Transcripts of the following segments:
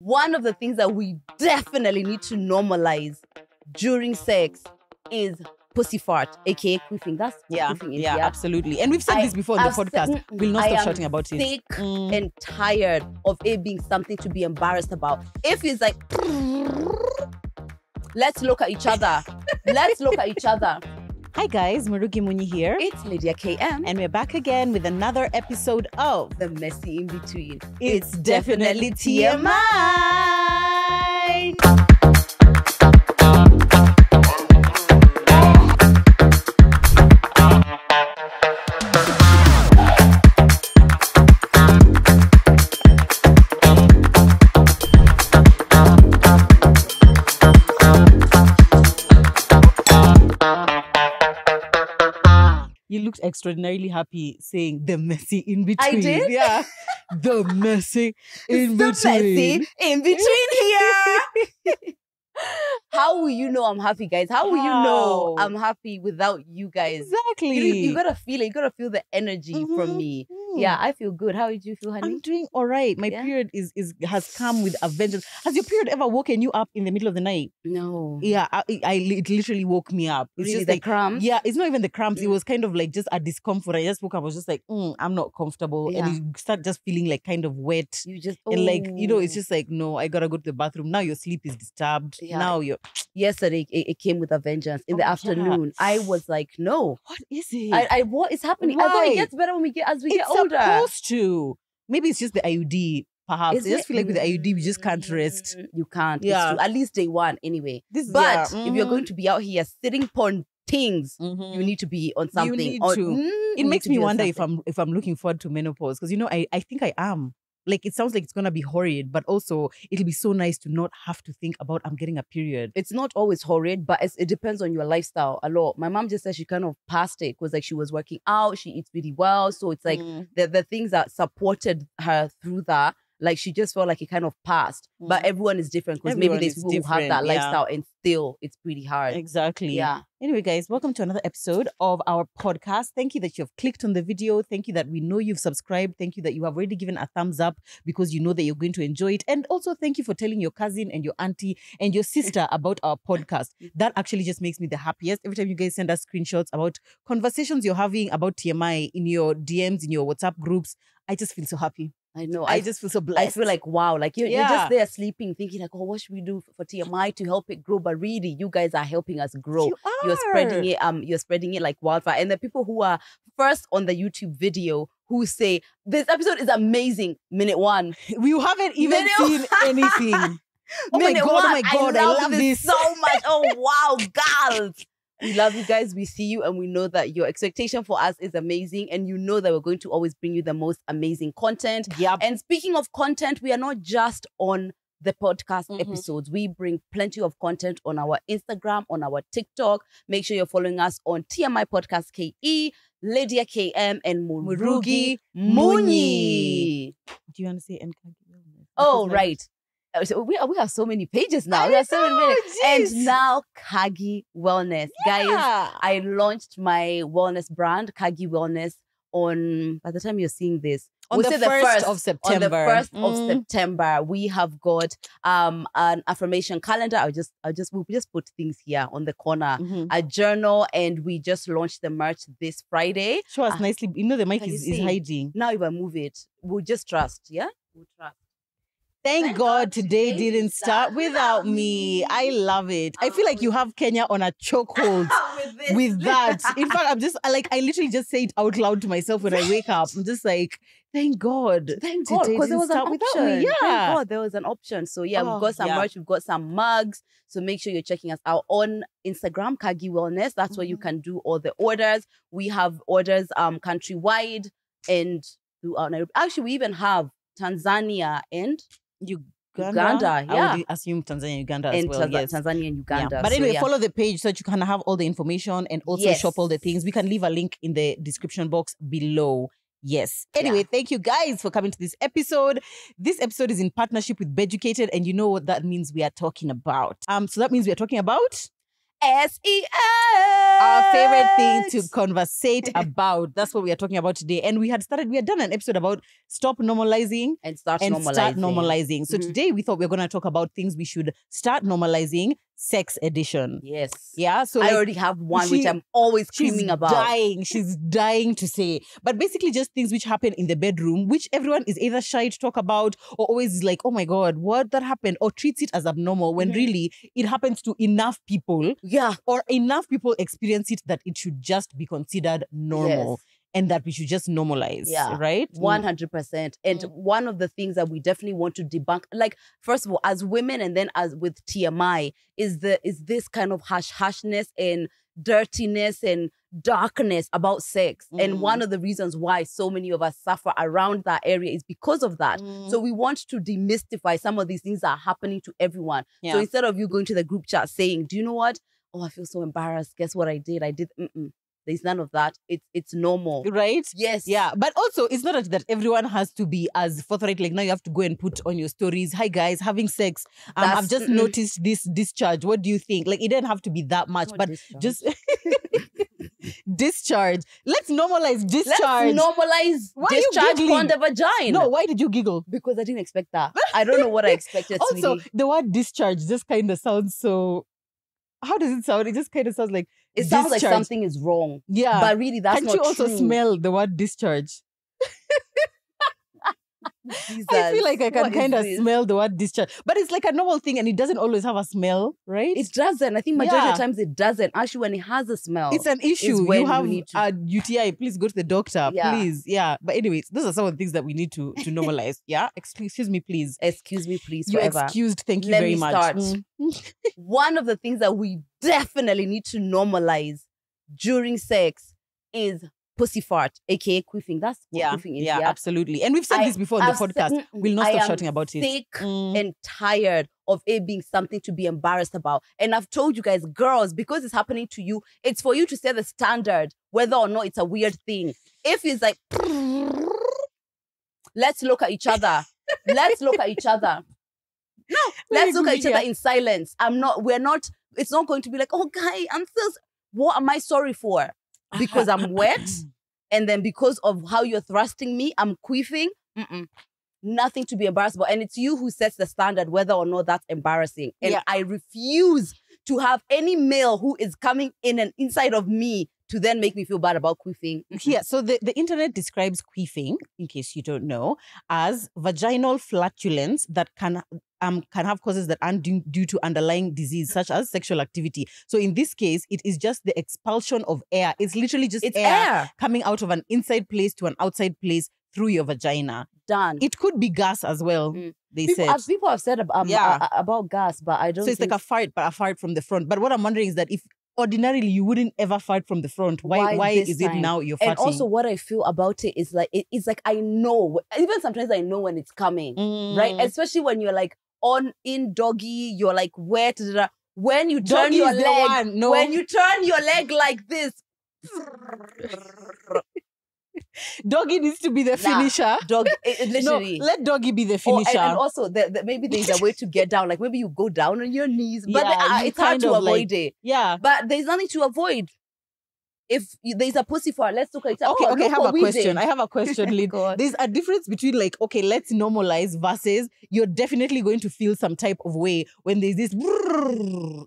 one of the things that we definitely need to normalize during sex is pussy fart, aka queefing. That's Yeah, queefing is, yeah, absolutely. And we've said I- this before in the I've said- podcast. mm, we'll not I stop shouting about it. Sick Mm. and tired of it being something to be embarrassed about. If it's like, let's look at each other. let's look at each other. Hi guys, Murugi Munyi here. It's Lydia KM. And we're back again with another episode of the messy in between. It's Definitely TMI. You looked extraordinarily happy saying the messy in between. I did? Yeah. the messy in the between. messy in between here. How will you know I'm happy, guys? How will you know I'm happy without you guys? Exactly. You, you gotta feel it. You gotta feel the energy from Mhm. me. Mm. Yeah, I feel good. How did you feel, honey? I'm doing all right. My Yeah? period is is has come with a vengeance. Has your period ever woken you up in the middle of the night? no. Yeah, I, I it literally woke me up. It's really, just the like crumbs. yeah, it's not even the cramps. It Mm. was kind of like just a discomfort. I just woke up. I was just like, mm, I'm not comfortable, Yeah. and you start just feeling like kind of wet. You just And like you know, it's oh. just like no, I gotta go to the bathroom now. Your sleep is disturbed. Yeah. Now you're yesterday. It, it came with a vengeance. In Oh, the yeah. afternoon, I was like, no. what is it? I, I what is happening? I thought Why? it gets better when we get as we it's get older. supposed to. Maybe it's just the IUD. Perhaps Is I just it? feel like with the IUD we just can't rest. You can't. It's Yeah. At least day one, anyway. This, But yeah, if you're going to be out here sitting on things, mhm. you need to be on something. You need on- to. Mm, it makes me wonder if. I'm if I'm looking forward to menopause because you know I I think I am. Like it sounds like it's gonna be horrid, but also it'll be so nice to not have to think about I'm getting a period. It's not always horrid, but it's, it depends on your lifestyle a lot. My mom just said she kind of passed it because like she was working out, she eats really well, so it's like Mm. the the things that supported her through that. Like she just felt like it kind of passed, but Mm. everyone is different because maybe there's people who have that yeah. lifestyle and still it's pretty hard. exactly. Yeah. Anyway, guys, welcome to another episode of our podcast. Thank you that you have clicked on the video. Thank you that we know you've subscribed. Thank you that you have already given a thumbs up because you know that you're going to enjoy it. And also, thank you for telling your cousin and your auntie and your sister about our podcast. That actually just makes me the happiest. Every time you guys send us screenshots about conversations you're having about TMI in your DMs, in your WhatsApp groups, I just feel so happy. I know. I, I just feel so blessed. I feel like wow, like you're, you're just there sleeping, thinking like, oh, what should we do for TMI to help it grow? But really, you guys are helping us grow. You are. You're spreading it, um, you're spreading it like wildfire. And the people who are first on the YouTube video who say this episode is amazing, minute one. We haven't even Minute seen anything. Oh my god, oh my god, I love, this. so much. Oh wow, girls. We love you guys. We see you, and we know that your expectation for us is amazing. And you know that we're going to always bring you the most amazing content. Yep. And speaking of content, we are not just on the podcast Mhm. episodes. We bring plenty of content on our Instagram, on our TikTok. Make sure you're following us on TMI Podcast KE, Lydia KM, and Murugi Murugi Munyi. Do you want to say Nkagi? Oh, right. Uh, So we, we have so many pages now. I We have so many pages. And now Kagi Wellness. Guys, I launched my wellness brand, Kagi Wellness, on by the time you're seeing this. on we'll the, say first, of September. on the first of Mm. September, we have got um an affirmation calendar. I'll just I'll just we'll just put things here on the corner. Mhm. A journal, and we just launched the merch this Friday. Show us Ah, nicely. You know the mic is, is hiding. Now if I move it, we'll just trust, yeah? We'll trust. Thank, Thank God God today didn't start without me. I love it. I feel like you have Kenya on a chokehold with, with that. In fact, I'm just like I literally just say it out loud to myself when I wake up. I'm just like, thank God. Thank God, because there was an option. me. Yeah. Thank God, there was an option. So yeah, Oh, we've got some yeah. merch, we've got some mugs. So make sure you're checking us out on Instagram, Kagi Wellness. That's where you Mhm. can do all the orders. We have orders um countrywide and throughout Nairobi. Actually, we even have Tanzania and Uganda. Uganda, I yeah. would assume Tanzania and Uganda as and well. Tanza- yes. Tanzania and Yeah. Uganda. But So, anyway, yeah. follow the page so that you can have all the information and also shop all the things. We can leave a link in the description box below. Yes. Anyway, Yeah. thank you guys for coming to this episode. This episode is in partnership with Beducated, and you know what that means we are talking about. Um, so that means we are talking about S E L. our favorite thing to conversate about. That's what we are talking about today. And we had started, we had done an episode about stop normalizing and start and normalizing. start normalizing. So Mhm. today we thought we were going to talk about things we should start normalizing, sex edition. Yes. Yeah. So I like, already have one which I'm always screaming about. dying. She's dying to say. But basically, just things which happen in the bedroom, which everyone is either shy to talk about or always is like, oh my God, what that happened? Or treats it as abnormal when Mhm. really it happens to enough people Yeah. or enough people experience it that it should just be considered normal and that we should just normalize. Yeah. Right? One hundred percent. And Mm. one of the things that we definitely want to debunk, like first of all, as women, and then as with TMI, is the is this kind of hush hushness and dirtiness and darkness about sex. And Mm. one of the reasons why so many of us suffer around that area is because of that. Mm. So we want to demystify some of these things that are happening to everyone. Yeah. So instead of you going to the group chat saying, "Do you know what? Oh, I feel so embarrassed. Guess what I did? I did." Mm-mm. There's none of that. It's it's normal. right? Yes. Yeah, but also it's not that everyone has to be as forthright. Like now you have to go and put on your stories. Hi guys, having sex. Um, I've just mm-mm. noticed this discharge. What do you think? Like it didn't have to be that much, but discharge. just discharge. Let's normalize discharge. Let's normalize Why discharge on the vagina. no, why did you giggle? because I didn't expect that. I don't know what I expected. Also, the word discharge just kind of sounds so. How does it sound? It just kind of sounds like it sounds like something is wrong, yeah. but really that's Can't not you also true. smell the word discharge? I feel like I can kind of smell the word discharge, but it's like a normal thing, and it doesn't always have a smell, right? It doesn't. I think majority Yeah. of times it doesn't. Actually, when it has a smell, it's an issue. when You you have need to- a UTI. Please go to the doctor, Yeah. please. Yeah. But anyways, those are some of the things that we need to to normalize. yeah. Excuse, excuse me, please. excuse me, please, You forever. excused. Thank you Let very much. Mm. One of the things that we definitely need to normalize during sex is pussy fart, aka queefing. That's Yeah, queefing is. yeah, Yeah, absolutely. And we've said I- this before on the I've podcast. mm-mm. We'll not stop shouting about it. Sick Mm. and tired of it being something to be embarrassed about. And I've told you guys, girls, because it's happening to you, it's for you to set the standard, whether or not it's a weird thing. If it's like, let's look at each other. let's look at each other. No, let's look at each other in silence. I'm not, we're not, it's not going to be like, oh, guy, I'm so, what am I sorry for? Because I'm wet? and then because of how you're thrusting me, I'm queefing. Mm-mm. Nothing to be embarrassed about. And it's you who sets the standard, whether or not that's embarrassing. And Yeah. I refuse to have any male who is coming in and inside of me to then make me feel bad about queefing. Mm-mm. Yeah, so the, the internet describes queefing, in case you don't know, as vaginal flatulence that can um can have causes that aren't due, due to underlying disease such as sexual activity. So in this case, it is just the expulsion of air. It's literally just It's air, air. coming out of an inside place to an outside place through your vagina. Done. It could be gas as well. Mm. They people, said. have, people have said um, Yeah. uh, about gas, but I don't So it's like a fart, but a fart from the front. But what I'm wondering is that if ordinarily you wouldn't ever fart from the front, why Why why, is it now you're farting? and also what I feel about it is like it- it's like I know even sometimes I know when it's coming. right? Mm. Especially when you're like on in doggy, you're like wet. da, da, da. When you turn Doggy your leg. No. when you turn your leg like this, Doggy needs to be the Nah, finisher. dog, it, it No, literally. let doggy be the Or- finisher. and, and also, the, the, maybe there's a way to get down. Like maybe you go down on your knees, but Yeah, uh, you it's hard to like- avoid it. yeah. But there's nothing to avoid. If there's a pussy fart, let's look at it. Okay, Oh, okay. I have a question. did. I have a question, Lynn. There's a difference between like, okay, let's normalize versus you're definitely going to feel some type of way when there's this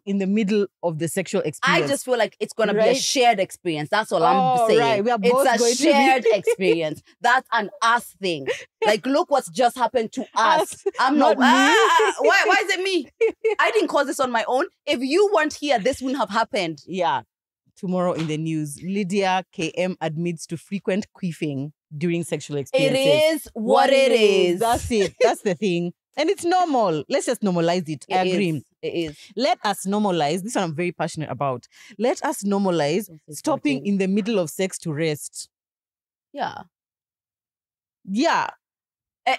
in the middle of the sexual experience. I just feel like it's gonna be a shared experience. That's all Oh, I'm saying. right. We are both it's a going to be- shared experience. That's an us thing. Like, look what's just happened to us. Us, I'm not not. me. Ah, why? Why is it me? I didn't cause this on my own. If you weren't here, this wouldn't have happened. yeah. Tomorrow in the news, Lydia KM admits to frequent queefing during sexual It experiences. is what it is. That's it. That's the thing. And it's normal. Let's just normalize it. I agree. is. It is. Let us normalize. This one I'm very passionate about. Let us normalize stopping in the middle of sex to rest. Yeah. Yeah.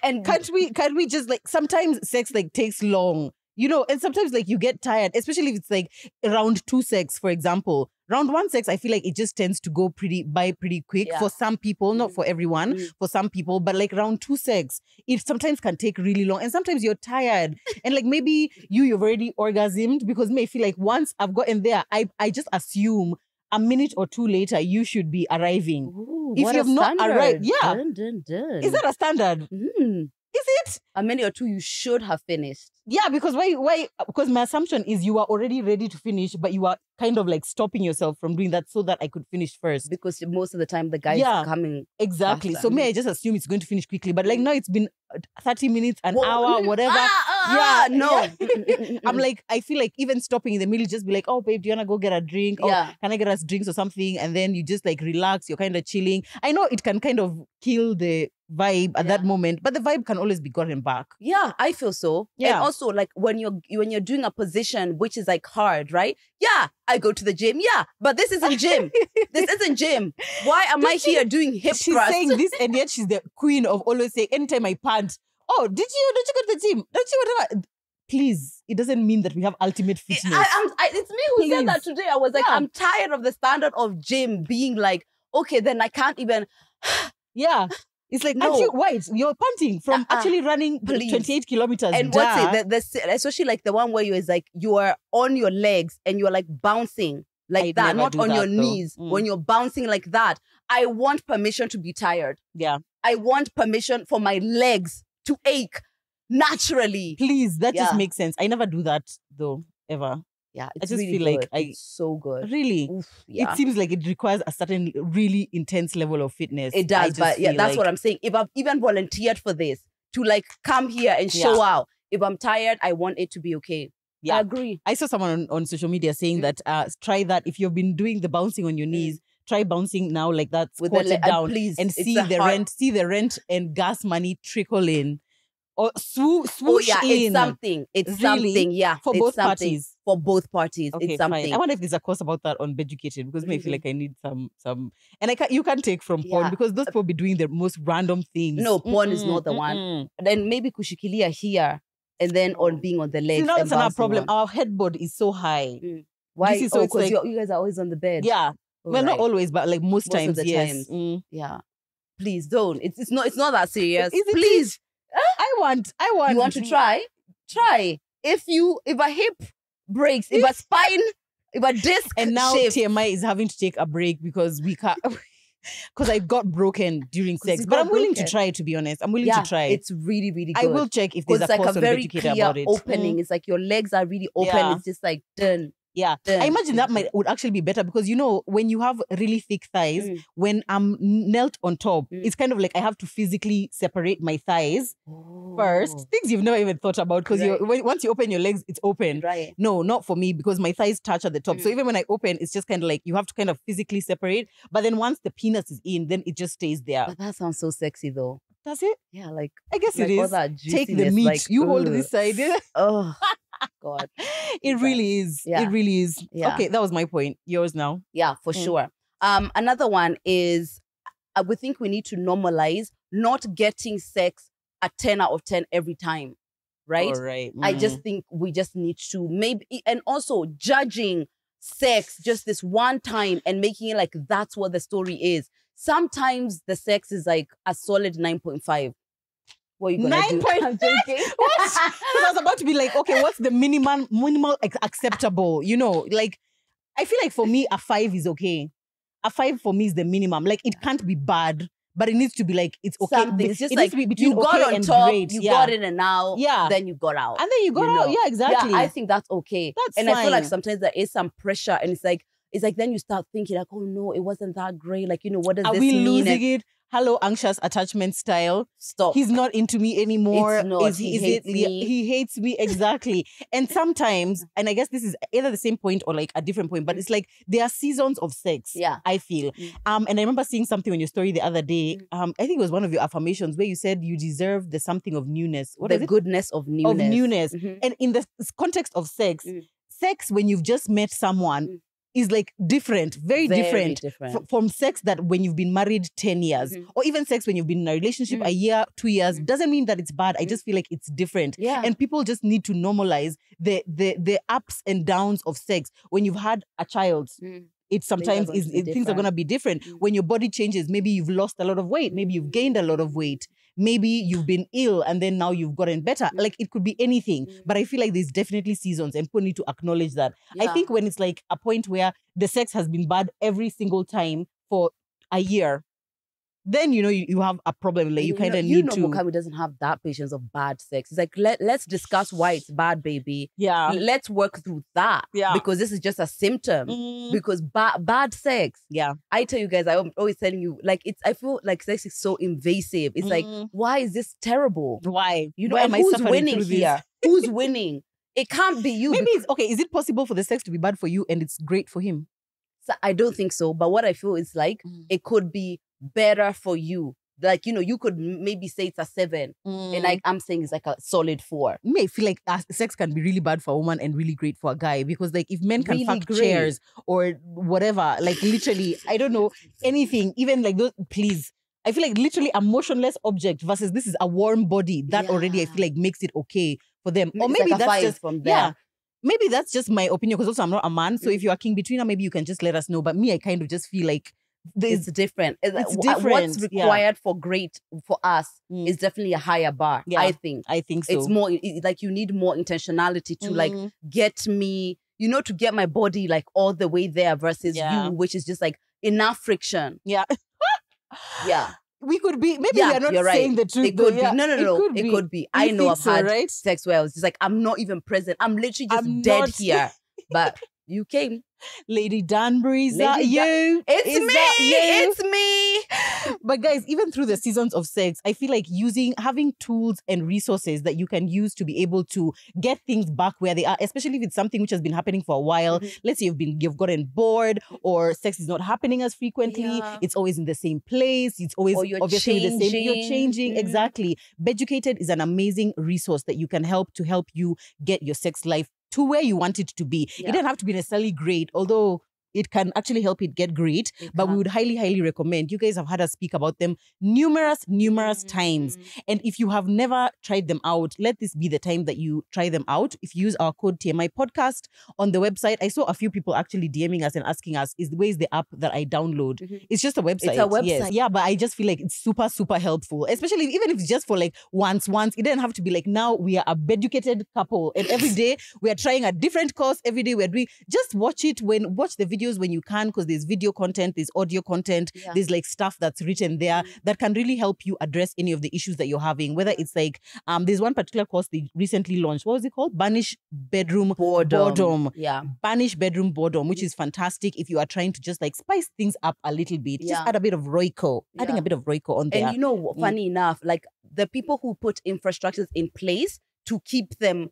And, Can't we can't we just like sometimes sex like takes long. You know, and sometimes like you get tired, especially if it's like round two sex, for example. Round one sex, I feel like it just tends to go pretty by pretty quick Yeah. for some people, not Mm. for everyone, Mm. for some people, but like round two sex, it sometimes can take really long. And sometimes you're tired. and like maybe you you've already orgasmed because may feel like once I've gotten there, I I just assume a minute or two later you should be arriving. Ooh, If you've not arrived- yeah. Dun, dun, dun. Is that a standard? Mm. Is it? A minute or two you should have finished. Yeah, because why why because my assumption is you are already ready to finish, but you are kind of like stopping yourself from doing that so that I could finish first. Because most of the time the guy's Yeah. coming. Exactly. faster. So may I just assume it's going to finish quickly. But like now it's been uh, 30 minutes, an Whoa, hour, whatever. ah, ah, Yeah, ah, no. yeah. Mm, mm, mm, I'm like, I feel like even stopping in the middle, just be like, oh, babe, do you want to go get a drink? Oh, yeah. can I get us drinks or something? And then you just like relax, you're kind of chilling. I know it can kind of kill the vibe at that moment, but the vibe can always be gotten back. Yeah, I feel so. Yeah. And also like when you're when you're doing a position which is like hard, right? Yeah, I go to the gym. Yeah, but this isn't gym. this isn't gym. Why am I she- here doing hip she's thrust? saying this, and yet she's the queen of always saying, anytime I pant, oh, did you, did you go to the gym? Don't you, whatever. Please, it doesn't mean that we have ultimate fitness. I'm, I, it's me who said that today. I was like, Yeah. I'm tired of the standard of gym being like, okay, then I can't even. yeah. It's like, No. you white? You're panting from Uh-uh. actually running Please. 28 kilometers. And duh. what's it? The, the, especially like the one where you is like you are on your legs and you're like bouncing like I'd that, not on your though. knees. Mm. When you're bouncing like that, I want permission to be tired. yeah. I want permission for my legs to ache naturally. Please, that just makes sense. I never do that though, ever. Yeah, it's just really feel like. I- It's so good. Really. Oof, yeah. It seems like it requires a certain really intense level of fitness. It does, but yeah, that's like- what I'm saying. If I've even volunteered for this to like come here and show out, if I'm tired, I want it to be okay. Yeah. I agree. I saw someone on, on social media saying Mm. that uh, try that if you've been doing the bouncing on your knees, try bouncing now like that, squat it and down, please, and see the the hard- rent, see the rent and gas money trickle in, or swoo- Oh swoosh yeah, it's in something. It's Really? something. Yeah, for it's both something. parties. For both parties, Okay, it's something. fine. I wonder if there's a course about that on Beducated because me I feel Mhm. like I need some some, and I can you can take from porn Yeah. because those people be doing the most random things. No, porn is not the one. mm-mm. then maybe kushikilia here, and then on being on the legs. See, now that's another bouncing problem. on. Our headboard is so high. Why? see, so oh, it's because like- you guys are always on the bed. Yeah, Oh, well, not always, but like most, Most times, yes. times. Mm. Yeah. Please don't. It's it's not it's not that serious. Please, I want, I want. you want to try? Try. If you if a hip breaks, if a spine, if a disc And now TMI is having to take a break because we can't. Because I got broken during sex, but I'm willing broken. to try. To be honest, I'm willing yeah, to try. it's really really good. I will check if there's a it's like course a very Beducated clear about it. opening. Mm. It's like your legs are really open. Yeah. It's just like done. Yeah, I imagine that might would actually be better because you know when you have really thick thighs, Mm. when I'm knelt on top, Mm. it's kind of like I have to physically separate my thighs first. Oh, Things you've never even thought about because you Right. when once you open your legs, it's open. right. No, not for me because my thighs touch at the top. So Mm. even when I open, it's just kind of like you have to kind of physically separate. But then once the penis is in, then it just stays there. But that sounds so sexy though. Does it? Yeah, like I guess like it is. Take the meat. like, you hold this side. Oh God. it really is. Yeah. It really is. Yeah. Okay, that was my point. Yours now. Yeah, for Mm. sure. Um, another one is I would think we need to normalize not getting sex a 10 out of 10 every time. Right? All right. I Mm. just think we just need to maybe and also judging sex just this one time and making it like that's what the story is. Sometimes the sex is like a solid 9.5. What are you gonna do? 9.5? I'm joking. What? I was about to be like, okay, what's the minimum minimal acceptable? You know, like I feel like for me a five is okay. A five for me is the minimum. Like it can't be bad, but it needs to be like it's okay. Something. It's just it like needs to be between you got okay on and top, great. you yeah. got in and out, Yeah. then you got out. and then you got you out. know. Yeah, exactly. Yeah, I think that's okay. That's and I feel like sometimes there is some pressure, and it's like it's like then you start thinking like, oh no, it wasn't that great. Like you know, what does this mean? Are this we mean? losing And it? Hello, anxious attachment style. Stop. He's not into me anymore. It's not. Is He is hates it, me. He hates me exactly. and sometimes, and I guess this is either the same point or like a different point, but Mm. it's like there are seasons of sex. yeah. I feel. Mm. Um, and I remember seeing something on your story the other day. Mm. Um, I think it was one of your affirmations where you said you deserve the something of newness. What the is it? goodness of newness. newness. Mhm. And in the context of sex, Mm. sex when you've just met someone Mm. Is like different, very, Very different. different. fr- from sex that when you've been married 10 years Mhm. or even sex when you've been in a relationship Mm. a year two years Mm. doesn't mean that it's bad i Mm. just feel like it's different yeah. and people just need to normalize the the the ups and downs of sex when you've had a child Mm. it sometimes is it- things are going to be different Mm. when your body changes maybe you've lost a lot of weight maybe you've gained a lot of weight maybe you've been ill and then now you've gotten better. Like it could be anything. Mm. But I feel like there's definitely seasons and people need to acknowledge that. I think when it's like a point where the sex has been bad every single time for a year, then you know you, you have a problem. Like you know- kind of you need know to. Mukawi doesn't have that patience of bad sex. It's like let let's discuss why it's bad, baby. yeah. Let's work through that. Yeah. Because this is just a symptom. Mm, Because bad bad sex. yeah. I tell you guys, I'm always telling you, like it's I feel like sex is so invasive. It's like, Mm. why is this terrible? Why? You know, Why am I who's suffering winning here? Who's winning? It can't be you. Maybe because- it's okay. Is it possible for the sex to be bad for you and it's great for him? So I don't think so. But what I feel is like Mm. it could be better for you. Like, you know, you could maybe say it's a seven. Mm. And like I'm saying it's like a solid four. me, I feel like uh, sex can be really bad for a woman and really great for a guy because, like, if men can Really fuck great. chairs or whatever, like, literally, I don't know anything, even like those, please. I feel like literally a motionless object versus this is a warm body. That already I feel like makes it okay for them. Or It's maybe like that's just from there. yeah. Maybe that's just my opinion because also I'm not a man. So Mm. if you're a king betweener, maybe you can just let us know. But me, I kind of just feel like It's different. It's, it's wh- What's different, yeah. required for great for us Mm. is definitely a higher bar. Yeah. I think I think so. it's more it- it- like you need more intentionality to like Mm. get me, you know, to get my body like all the way there versus Yeah. you, which is just like enough friction. yeah. Yeah, we could be maybe Yeah, we are not you're right. saying the truth. it though. could Yeah, be. No, no, no. It could be. You I know I've so, had right? sex where I was just like, I'm not even present. I'm literally just I'm dead not- here. But you came. Lady Danbury, is that Dan- you? It's Is me. It's me. But guys, even through the seasons of sex, I feel like using having tools and resources that you can use to be able to get things back where they are, especially if it's something which has been happening for a while. Mhm. Let's say you've been you've gotten bored or sex is not happening as frequently. Yeah. It's always in the same place. It's always obviously the same. You're changing. changing Mhm. exactly. Beducated is an amazing resource that you can help to help you get your sex life to where you want it to be. It Yeah. doesn't have to be necessarily great, although it can actually help it get great. It But we would highly, highly recommend. You guys have had us speak about them numerous, numerous times. Mm. And if you have never tried them out, let this be the time that you try them out. If you use our code TMI podcast on the website, I saw a few people actually DMing us and asking us, is the where's the app that I download? Mhm. It's just a website. It's a Yes. website. Yeah, but I just feel like it's super, super helpful. Especially even if it's just for like once, once. It doesn't have to be like now we are a beducated couple. And every day we are trying a different course. Every day we're doing just watch it when watch the videos when you can, because there's video content, there's audio content, Yeah. there's like stuff that's written there Mm. that can really help you address any of the issues that you're having. Whether it's like um there's one particular course they recently launched. What was it called? Banish bedroom boredom. boredom. Yeah. banish bedroom boredom, which is fantastic if you are trying to just like spice things up a little bit. Yeah. Just add a bit of Royco, adding a bit of Royco on there. And you know, Mm. funny enough, like the people who put infrastructures in place to keep them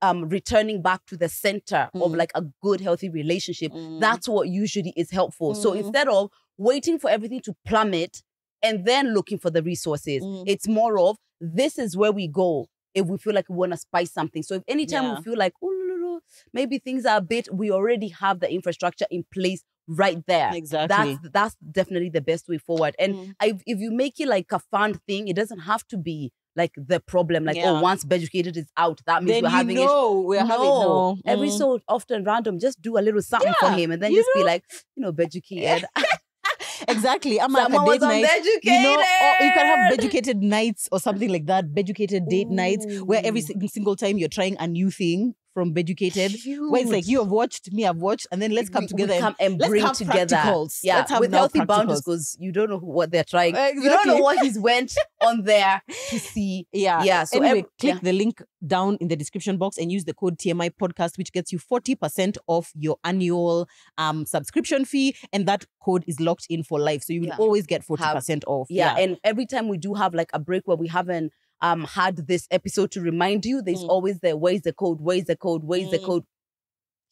um returning back to the center of Mm. like a good healthy relationship Mm. that's what usually is helpful so Mm. instead of waiting for everything to plummet and then looking for the resources Mm. it's more of this is where we go if we feel like we want to spice something so if anytime Yeah. we feel like oh maybe things are a bit we already have the infrastructure in place right there exactly. that's that's definitely the best way forward and Mm. I, if you make it like a fun thing, it doesn't have to be like the problem. Like, Yeah. oh, once educated is out, that means then we're having know we're it. having no, no. every Mm. so often random, just do a little something for him, and then you just be like, you know, educated. exactly. I'm like a Someone date night. You know, or you can have educated nights or something like that. Educated date nights where every single time you're trying a new thing from educated. Where it's like you have watched, me I've watched, and then let's come We- together. come and let's bring have together. practicals. Yeah, Let's have with healthy boundaries because you don't know what they're trying. You don't know what he's went on there to see. Yeah. Yeah. So anyway, click yeah. the link down in the description box and use the code TMI podcast, which gets you 40% off your annual um subscription fee. And that code is locked in for life. So you will Yeah. always get 40% off. yeah, and every time we do have like a break where we haven't um had this episode to remind you there's Mm. always the where's the code where's the code where's the Mm. code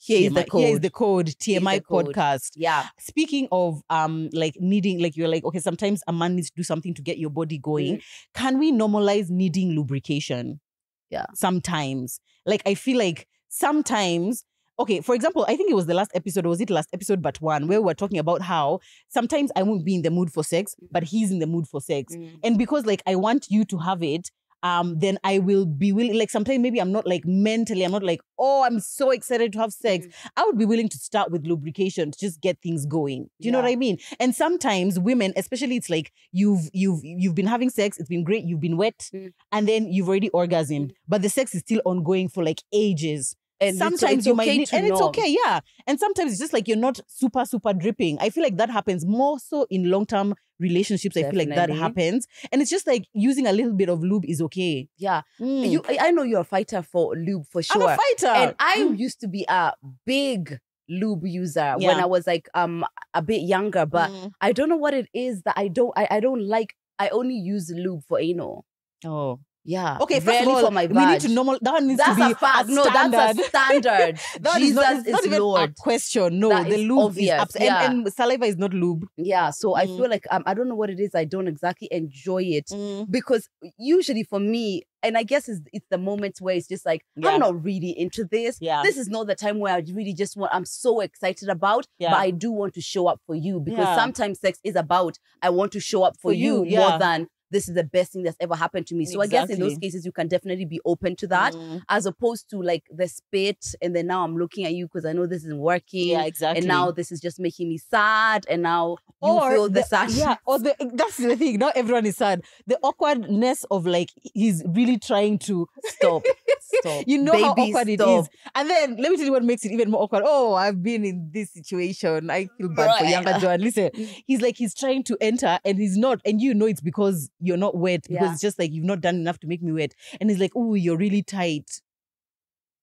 here is the code Here is the code TMI the code. podcast. yeah Speaking of um like needing like you're like okay sometimes a man needs to do something to get your body going. Mm. Can we normalize needing lubrication? Yeah. Sometimes. Like I feel like sometimes okay, for example, I think it was the last episode, or was it last episode but one, where we were talking about how sometimes I won't be in the mood for sex, but he's in the mood for sex. Mm. And because like I want you to have it, um, then I will be willing. Like sometimes maybe I'm not like mentally, I'm not like, oh, I'm so excited to have sex. Mhm. I would be willing to start with lubrication to just get things going. Do you know what I mean? And sometimes women, especially, it's like you've you've you've been having sex, it's been great, you've been wet, Mm. and then you've already orgasmed, but the sex is still ongoing for like ages. And sometimes it's you might okay need, and it's okay, yeah. And sometimes it's just like you're not super super dripping. I feel like that happens more so in long term relationships. I feel like that happens, and it's just like using a little bit of lube is okay. Yeah. Mm. You, I know you're a fighter for lube for sure I'm a fighter, And I Mm. used to be a big lube user when I was like um a bit younger, but Mm. I don't know what it is that I don't I, I don't like. I only use lube for anal. oh. Yeah. Okay, first rarely of all, for my we need to normal. That needs That's to be a fact. no, standard. that's a standard. That is Jesus not, it's is not even Lord. a question. No, That the is lube obvious, is abs- yeah. and, and saliva is not lube. Yeah. So I Mm. feel like um, I don't know what it is. I don't exactly enjoy it because usually for me, and I guess it's, it's the moment where it's just like Yeah. I'm not really into this. Yeah. This is not the time where I really just want. I'm so excited about, Yeah. but I do want to show up for you because Yeah. sometimes sex is about I want to show up for, For you, you, more than this is the best thing that's ever happened to me. So I guess in those cases you can definitely be open to that. Mm. As opposed to like the spit, and then now I'm looking at you because I know this isn't working. Yeah, exactly. And now this is just making me sad, and now you or feel the, sad. Yeah, or the that's the thing. Not everyone is sad. The awkwardness of like he's really trying to Stop. Stop. You know how awkward it stop. is. And then let me tell you what makes it even more awkward. Oh, I've been in this situation. I feel bad for Right. younger Joan. Listen, he's like he's trying to enter and he's not, and you know it's because you're not wet because Yeah. it's just like you've not done enough to make me wet. And he's like, oh, you're really tight.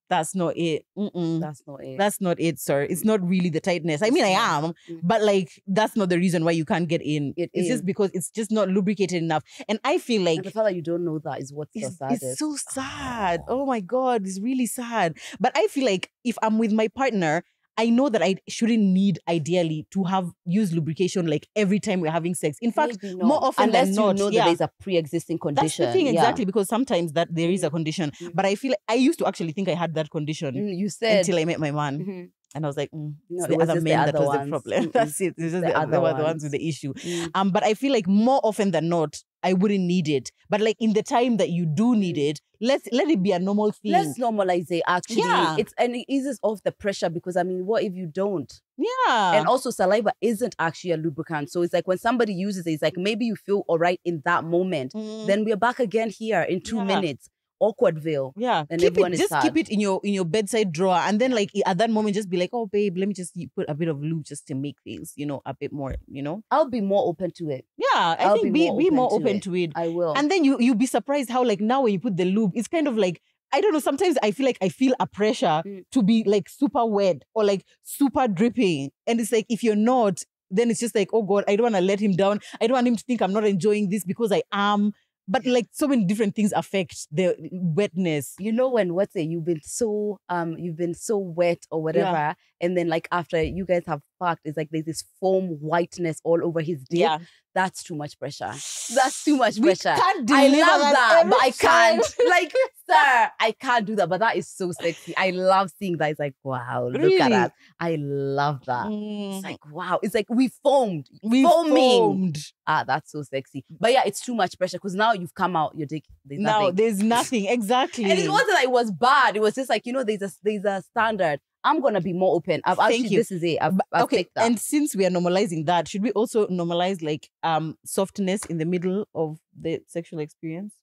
That's not it. Mm-mm. That's not it. That's not it, sir. It's not really the tightness. I mean, I am. Mm. but like that's not the reason why you can't get in. It it's is. just because it's just not lubricated enough. And I feel like and the fact that you don't know that is what's it's, saddest. it's so sad. Oh my God, it's really sad. But I feel like if I'm with my partner, I know that I shouldn't need ideally to have used lubrication like every time we're having sex. In fact, more often unless than not, know yeah. that there's a pre-existing condition. that's condition. the thing Yeah. exactly because sometimes that there is a condition. Mhm. But I feel like I used to actually think I had that condition Mm, you said until I met my man. Mhm. And I was like, mm, No, the other the men that other was the problem. Mm-mm. That's it. It's just The the, other they were the ones. ones with the issue. Mm. Um, but I feel like more often than not, I wouldn't need it. But like in the time that you do need Mm. it, let's let it be a normal thing. Let's normalize it. Actually, Yeah. it's and it eases off the pressure because I mean, what if you don't? yeah. And also, saliva isn't actually a lubricant. So it's like when somebody uses it, it's like maybe you feel all right in that moment. Mm, Then we're back again here in two Yeah. minutes. Awkwardville. yeah, and keep everyone it. is Just sad. keep it in your in your bedside drawer, and then like at that moment, just be like, "Oh, babe, let me just put a bit of lube just to make things, you know, a bit more, you know." I'll be more open to it. Yeah, I I'll think be be more be open more to open it. to it. I will. And then you you'll be surprised how like now when you put the lube, it's kind of like I don't know. Sometimes I feel like I feel a pressure Mm. to be like super wet or like super dripping, and it's like if you're not, then it's just like oh god, I don't want to let him down. I don't want him to think I'm not enjoying this because I am. But like so many different things affect the wetness. you know when what's it you've been so um you've been so wet or whatever and then like after you guys have fucked it's like there's this foam whiteness all over his dick Yeah. that's too much pressure that's too much We pressure can't I love that, every but I can't. Like, sir, I can't do that. But that is so sexy. I love seeing that. It's like, wow, look Really? at that. I love that. Mm, It's like, wow. It's like we foamed. we foaming. foamed. Ah, that's so sexy. But yeah, it's too much pressure because now you've come out your dick. There's Now nothing. there's nothing exactly. And it wasn't like it was bad. It was just like, you know, there's a there's a standard. I'm gonna be more open. I've Thank actually you. this is it. I've, I've okay, and since we are normalizing that, should we also normalize like um softness in the middle of the sexual experience?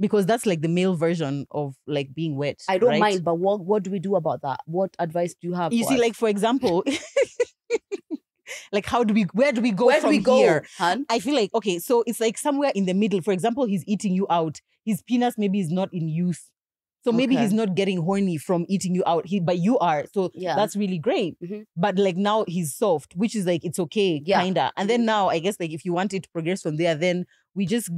Because that's like the male version of like being wet. I don't right? mind, but what what do we do about that? What advice do you have? You see, us? like for example, like how do we where do we go where do from we go, here? I feel like okay, so it's like somewhere in the middle. For example, he's eating you out. His penis maybe is not in use. So maybe Okay. he's not getting horny from eating you out. He but you are. So Yeah. that's really great. Mhm. But like now he's soft, which is like it's okay, Yeah. kinda. And then now I guess like if you want it to progress from there, then we just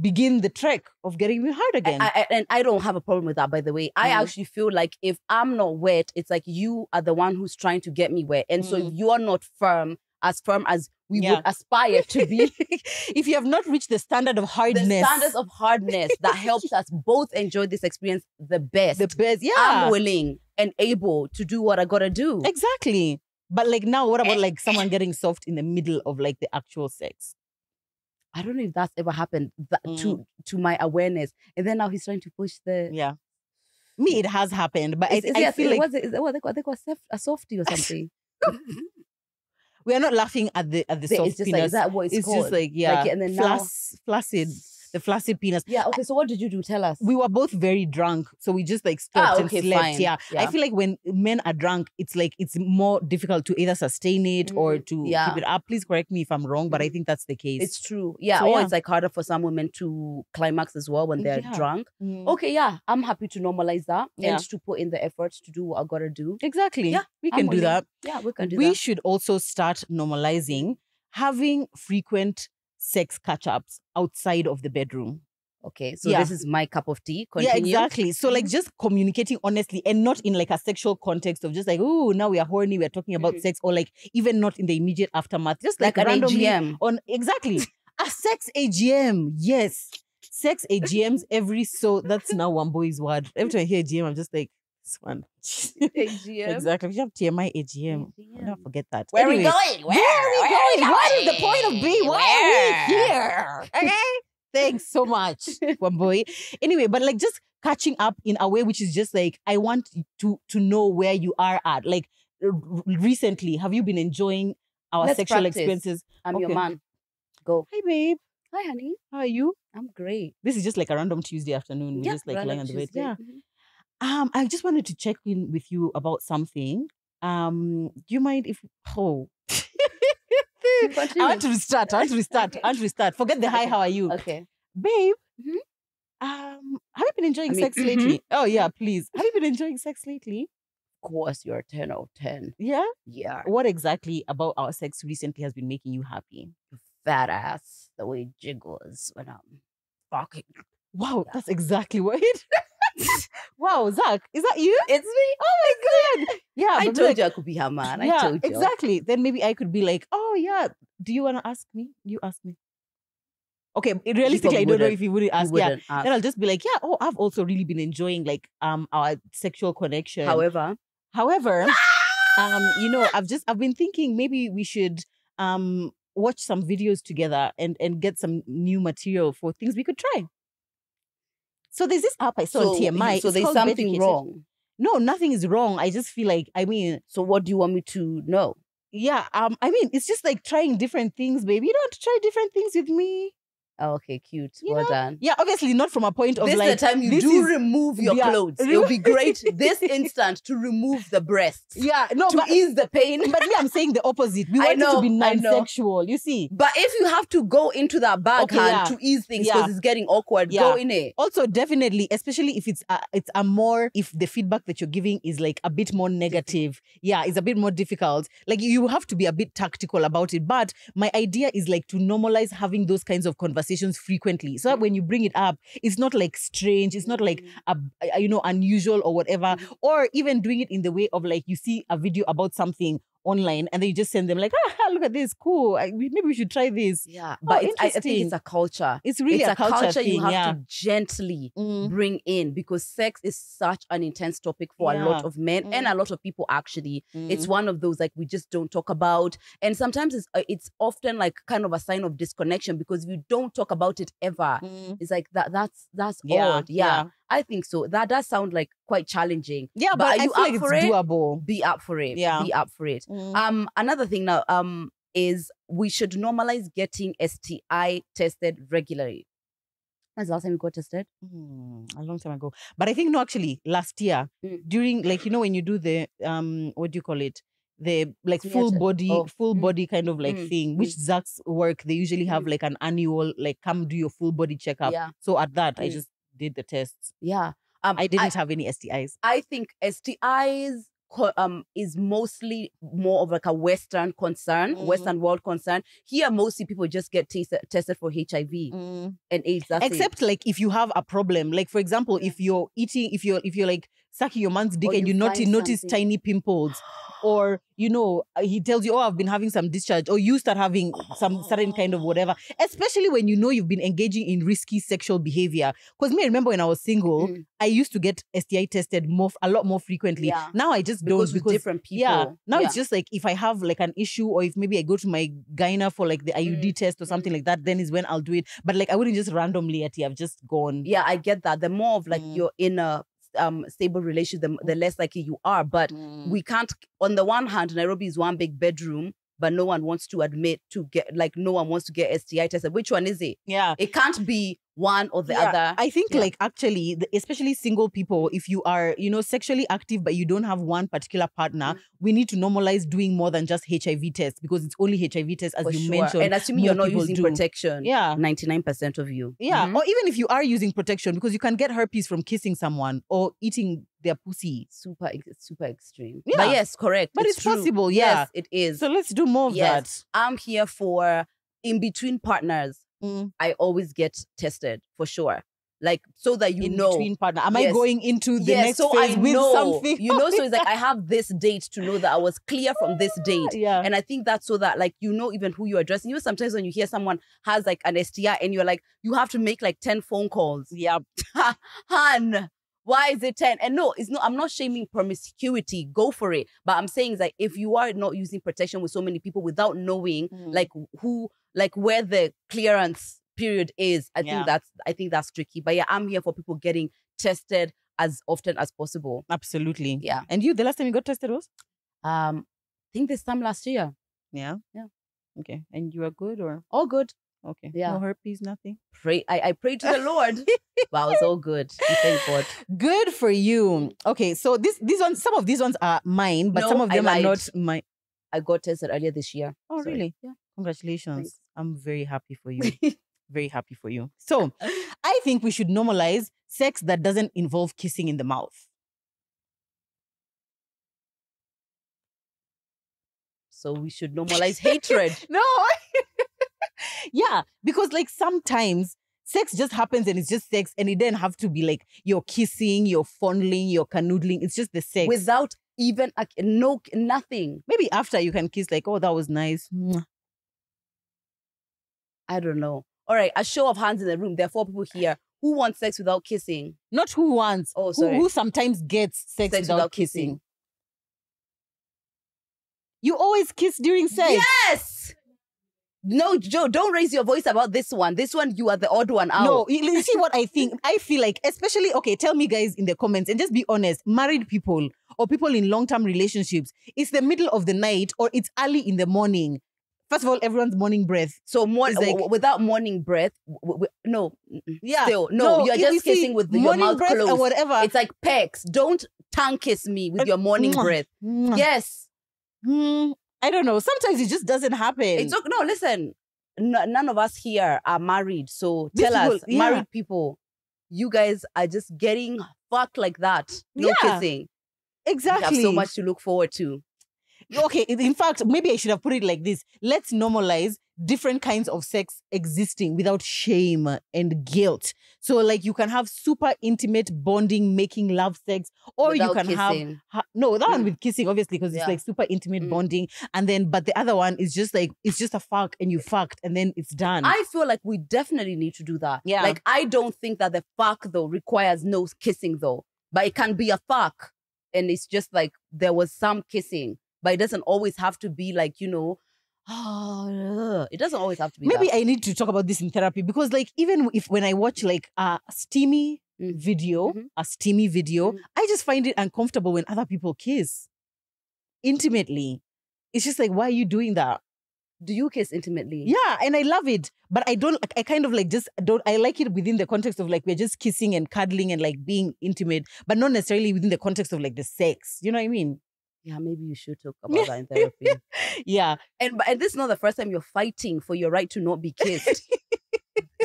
begin the trek of getting you hard again. I, I, and I don't have a problem with that, by the way. I Mhm. actually feel like if I'm not wet, it's like you are the one who's trying to get me wet. And so if you are not firm, as firm as we Mm. Yeah. would aspire to be, if you have not reached the standard of hardness. the standards of hardness that helps us both enjoy this experience the best. the best, yeah, I'm willing and able to do what I gotta do. exactly. But like now, what Eh. about like someone getting soft in the middle of like the actual sex? I don't know if that's ever happened that, to to my awareness. And then now he's trying to push the. Yeah. Me, it has happened, but Is, I, is I it, feel like was it, is it what they call, they call soft, a softie or something? We are not laughing at the at the soft it's just penis. like is that what it's, it's called? just like yeah, and then now- flaccid, the flaccid penis. yeah. Okay, so what did you do? Tell us. We were both very drunk, so we just like stopped Ah, and okay, slept. fine. Yeah. I feel like when men are drunk, it's like it's more difficult to either sustain it or Mm, to yeah. keep it up. Please correct me if I'm wrong, but I Mhm. think that's the case. It's true. Yeah. So, or yeah. it's like harder for some women to climax as well when they're Yeah. drunk. Mm. Okay, yeah. I'm happy to normalize that Yeah. and to put in the effort to do what I gotta do. Exactly. Yeah, we I'm can do willing. that. Yeah, we can do we that. We should also start normalizing having frequent sex catch ups outside of the bedroom. Okay, so Yeah. this is my cup of tea. Continue. Yeah, exactly. So, like, Mhm. just communicating honestly and not in like a sexual context of just like, oh, now we are horny, we're talking about Mhm. sex, or like even not in the immediate aftermath. Just like, Like, an randomly AGM. on exactly a sex AGM. Yes, sex AGMs every so that's now one boy's word. Every time I hear AGM, I'm just like, one. AGM. exactly. We have TMI AGM. I'll never AGM. forget that. Where are we going? Where, are we going? What is the point of being? Why Where? are we here? Okay. Thanks so much, one boy. Anyway, but like just catching up in a way which is just like I want to to know where you are at. Like r- r- recently, have you been enjoying our Let's sexual practice. experiences? I'm your Okay. man. Go. Hi, babe. Hi, honey. How are you? I'm great. This is just like a random Tuesday afternoon. We're Yeah, just like lying on the bed. Tuesday. Yeah. Mhm. Um, I just wanted to check in with you about something. Um, do you mind if oh I want to restart. I want to restart. I want to restart. Forget the hi, how are you? Okay. Babe. Mhm. Um, have you been enjoying I mean, sex mhm. lately? Oh yeah, please. Have you been enjoying sex lately? Of course, you're 10 out of 10. Yeah. Yeah. What exactly about our sex recently has been making you happy? Fat ass. The way it jiggles when I'm fucking. Wow, Yeah. that's exactly what it. wow, Zach, is that you? It's me. Oh my god. Yeah, I told like- you I could be her man. I yeah, told you. exactly. Then maybe I could be like, oh yeah. Do you want to ask me? You ask me. Okay, realistically, I don't know if you wouldn't ask. Yeah, wouldn't ask. then I'll just be like, yeah. Oh, I've also really been enjoying like um our sexual connection. However, However, um, you know, I've just I've been thinking maybe we should um watch some videos together and and get some new material for things we could try. So there's this app I saw so, on TMI. so it's there's something Beducated. wrong. No, nothing is wrong. I just feel like I mean, So what do you want me to know? yeah, um, I mean, it's just like trying different things, baby. You don't try different things with me. Oh, okay, cute. You well know, done. Yeah, obviously not from a point of This like is the time you do is- remove your yeah, clothes. It'll be great this instant to remove the breasts. yeah, no, to but, ease the pain. but me, I'm saying the opposite. We I want it to be know, non-sexual. You see. But if you have to go into that bag Okay, yeah. to ease things because Yeah. it's getting awkward, Yeah. go in it. also definitely especially if it's a, it's a more if the feedback that you're giving is like a bit more negative yeah it's a bit more difficult like you have to be a bit tactical about it but my idea is like to normalize having those kinds of conversations frequently so that when you bring it up it's not like strange it's not like a, a- you know unusual or whatever Mhm. or even doing it in the way of like you see a video about something online and then you just send them like ah look at this cool I, maybe we should try this Yeah, but it's, I, I think it's a culture. it's really it's a, culture, thing you have yeah to gently Mm. bring in because sex is such an intense topic for a lot of men and Mm. a lot of people actually it's Mm. one of those like we just don't talk about and sometimes it's uh, it's often like kind of a sign of disconnection because if you don't talk about it ever Mm. it's like that that's that's Yeah, odd yeah, yeah. I think so that does sound like quite challenging Yeah, But but, are I feel up like for it's it? doable. be up for it Yeah. be up for it Mm. um another thing now um is we should normalize getting sti tested regularly when's the last time you got tested Mm, a long time ago. But I think no, actually, last year Mm. during like you know when you do the um what do you call it? The like full body, Oh, full mm, body kind of like mm, thing. Which Zach's work they usually have Mm. like an annual like come do your full body checkup. yeah So at that I Mm. just did the tests. yeah um I didn't have any STIs. I think STIs um is mostly more of like a Western concern, Mhm. Western world concern. Here, mostly people just get tested tested for HIV and AIDS. That's it. Except like if you have a problem, like for example, if you're eating, if you're if you're like sucking your man's dick Or and you you notice tiny pimples, or you know he tells you oh i've been having some discharge or you start having some certain kind of whatever especially when you know you've been engaging in risky sexual behavior because me I remember when i was single Mm. i used to get sti tested more a lot more frequently Yeah. now i just because don't because different people. yeah now Yeah. it's just like if i have like an issue or if maybe i go to my gyna for like the iud Mm, test or something like that then is when i'll do it but like i wouldn't just randomly at you i've just gone yeah, I get that. The more of like Mm. you're in a um stable relationship, the, the less likely you are. But Mm. we can't. On the one hand, Nairobi is one big bedroom, but no one wants to admit to get like no one wants to get STI tested. Which one is it? yeah It can't be one or the Yeah, other. I think Yeah. like actually, the, especially single people, if you are you know sexually active but you don't have one particular partner, Mm. we need to normalize doing more than just HIV tests because it's only HIV tests as for you sure. mentioned. and assuming you're not using do. protection, yeah. ninety nine percent of you. Yeah, Mhm. or even if you are using protection, because you can get herpes from kissing someone or eating their pussy. super super extreme. Yeah. But yes, correct. But it's true. possible, yeah. Yes, it is. So let's do more of Yes. I'm here for in between partners. Mm, I always get tested for sure. Like so that you in know. between partner. Am I going into the yes, next so phase I with know. something? You know, so it's like I have this date to know that I was clear from this date. yeah. And I think that's so that like you know even who you're addressing. You know, sometimes when you hear someone has like an STI and you're like, you have to make like 10 phone calls. yeah. Han, why is it 10? And no, it's not, I'm not shaming promiscuity. Go for it. But I'm saying is like if you are not using protection with so many people without knowing Mm. like who, like where the clearance period is, I Yeah. think that's I think that's tricky. But yeah, I'm here for people getting tested as often as possible. Absolutely. Yeah. And you, the last time you got tested was? Um, I think this time last year. Yeah. Yeah. Okay. And you are good or All good. Okay? Yeah. No herpes, nothing. Pray I, I prayed to the Lord. but I was all good. We Thank God. Good for you. Okay, so this these ones, some of these ones are mine, but No, some of them are not mine. I got tested earlier this year. Oh, Sorry. really? Yeah. Congratulations. Thanks. I'm very happy for you. very happy for you. So, I think we should normalize sex that doesn't involve kissing in the mouth. So we should normalize hatred. No. yeah, because like sometimes sex just happens and it's just sex and it doesn't have to be like you're kissing, you're fondling, you're canoodling. It's just the sex. without even a, no nothing. Maybe after you can kiss like, oh, that was nice. I don't know. All right, a show of hands in the room. There are four people here who want sex without kissing. Not who wants. Oh, who, sorry. who sometimes gets sex, Sex without, without kissing. kissing. You always kiss during sex. Yes. No, Joe, don't raise your voice about this one. This one, you are the odd one out. No, you see what I think? I feel like, especially, okay, tell me guys in the comments and just be honest. Married people or people in long term relationships, it's the middle of the night or it's early in the morning. First of all, everyone's morning breath. So more like- w- without morning breath. W- w- no. Yeah. still no. you're just you see, kissing with your morning mouth breath closed. or whatever. It's like pecs. Don't tongue kiss me with your morning breath. Yes, Hmm, I don't know. Sometimes it just doesn't happen. it's okay. No, listen. N- none of us here are married, so These tell us, people- yeah. married people, you guys are just getting fucked like that. No Yeah, kissing. exactly. We have so much to look forward to. Okay in fact maybe i should have put it like this let's normalize different kinds of sex existing without shame and guilt so like you can have super intimate bonding making love sex or you without can have ha- no that one Mm. with kissing obviously because it's like super intimate Mm. bonding and then but the other one is just like it's just a fuck and you fucked and then it's done I feel like we definitely need to do that. Yeah. Like I don't think that the fuck though requires no kissing though, but it can be a fuck, and it's just like there was some kissing, but it doesn't always have to be like you know, oh, it doesn't always have to be. maybe that. i need to talk about this in therapy because like even if when i watch like a steamy Mm. video Mhm. a steamy video Mhm. i just find it uncomfortable when other people kiss intimately it's just like why are you doing that do you kiss intimately? yeah and i love it but i don't i kind of like just don't i like it within the context of like we're just kissing and cuddling and like being intimate but not necessarily within the context of like the sex you know what i mean Yeah, maybe you should talk about that in therapy. yeah and and this is not the first time you're fighting for your right to not be kissed.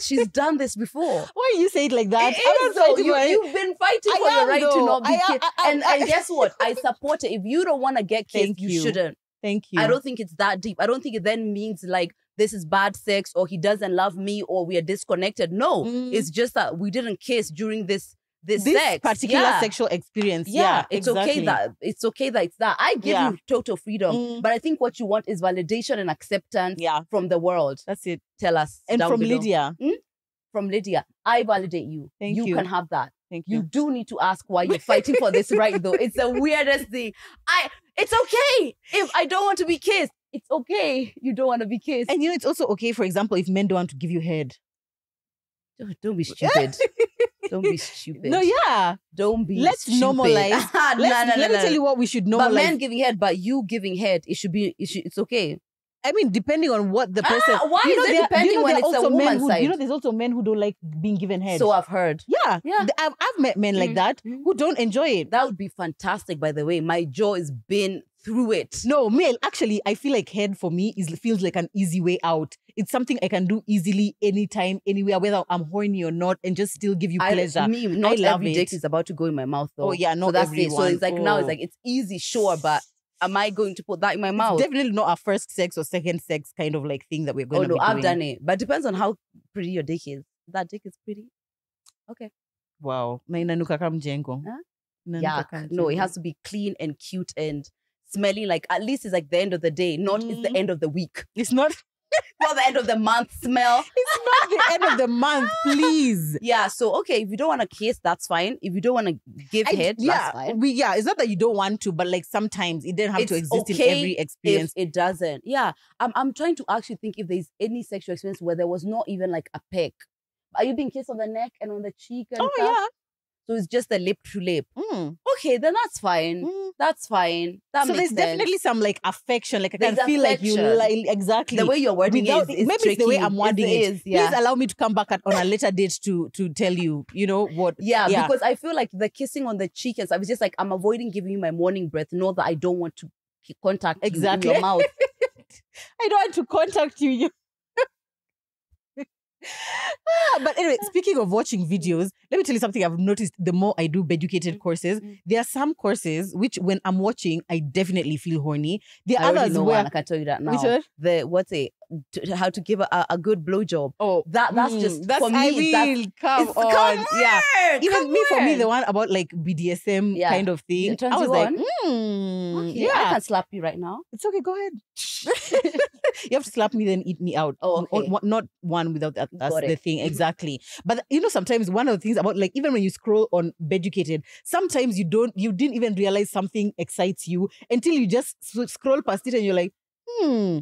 She's done this before. why you say it like that It though. You, you've been fighting I for your right to not be I kissed. I- I- and, I- and guess what? I support it. If you don't want to get kissed, you, you. shouldn't. thank you I don't think it's that deep. I don't think it then means like this is bad sex or he doesn't love me or we are disconnected. No, Mm. it's just that we didn't kiss during this this, this sex. particular yeah. sexual experience. Yeah, Yeah, it's exactly. okay that it's okay that it's that. I give Yeah. you total freedom, Mm. but I think what you want is validation and acceptance Yeah, from the world. that's it. Tell us. And from below. Lydia, From Lydia, I validate you. Thank you you. can have that. thank You you. do need to ask why you're fighting for this right though. It's the weirdest thing. I it's okay if I don't want to be kissed. It's okay. You don't want to be kissed. And you know, it's also okay, for example, if men don't want to give you head. Don't- don't be stupid. don't be stupid. No, yeah. Don't be Let's stupid. normalize- Let's, no, no, let me no, tell you what we should normalize. But men giving head, but you giving head, it should be. It should, it's okay. I mean, depending on what the person. Ah, why you know, is it depending you know, when it's a also men woman's who, side? You know, there's also men who don't like being given head. So I've heard. yeah, Yeah. I've, I've met men like Mm, that mm. who don't enjoy it. That would be fantastic. By the way, my jaw is been through it. No, me actually, I feel like head for me is feels like an easy way out. It's something I can do easily, anytime, anywhere, whether I'm horny or not, and just still give you pleasure. I, me, not love every dick is about to go in my mouth though. Oh, yeah, so not that's it. So it's like now it's Oh. like it's easy, sure, but am I going to put that in my mouth? It's definitely not a first sex or second sex kind of like thing that we're oh going to no, I've done it, but it depends on how pretty your dick is. If That dick is pretty. Okay. Wow, na inanuka kama mjengo. Huh? Yeah, kama no, it has to be clean and cute and smelling like at least it's like the end of the day, not it's the Mm. end of the week, It's not. not the end of the month smell. It's not the end of the month, please. Yeah, so okay, if you don't want to kiss, that's fine. If you don't want to give I- head, yeah, that's fine. we yeah. It's not that you don't want to, but like sometimes it doesn't have to It's exist in okay every if experience. it doesn't. Yeah, I'm I'm trying to actually think if there's any sexual experience where there was not even like a peck. Are you being kissed on the neck and on the cheek and oh stuff? yeah. So it's just a lip to lip. Mm, Okay, then that's fine. mm. That's fine. That so there's sense. definitely some like affection. Like I can There's feel like you like exactly the way you're wording without it is, is maybe it's the way. I'm wording it. it. is, yeah. Please allow me to come back at, on a later date to to tell you, you know what. yeah, Yeah. because I feel like the kissing on the cheek and stuff. It's just like I'm avoiding giving you my morning breath. Know that I don't want to contact you in Exactly. your mouth. I don't want to contact you. but anyway, speaking of watching videos, let me tell you something I've noticed the more I do educated Mm, courses, mm. there are some courses which when I'm watching, I definitely feel horny. The I others know where one. I can tell you that now. Which one? The what's it? To, how to give a, a- good blowjob. Oh, That that's mm, just that's for me. I that's will come it's- on. come yeah. Even come me for me, the one about like BDSM Yeah. kind of thing. I was like, on? mm, Okay, I can slap you right now. it's okay. Go ahead. you have to slap me, then eat me out. Oh, okay. not one without that. That's the thing Mhm. exactly. But you know, sometimes one of the things about like even when you scroll on Beducated, sometimes you don't, you didn't even realize something excites you until you just scroll past it and you're like, hmm.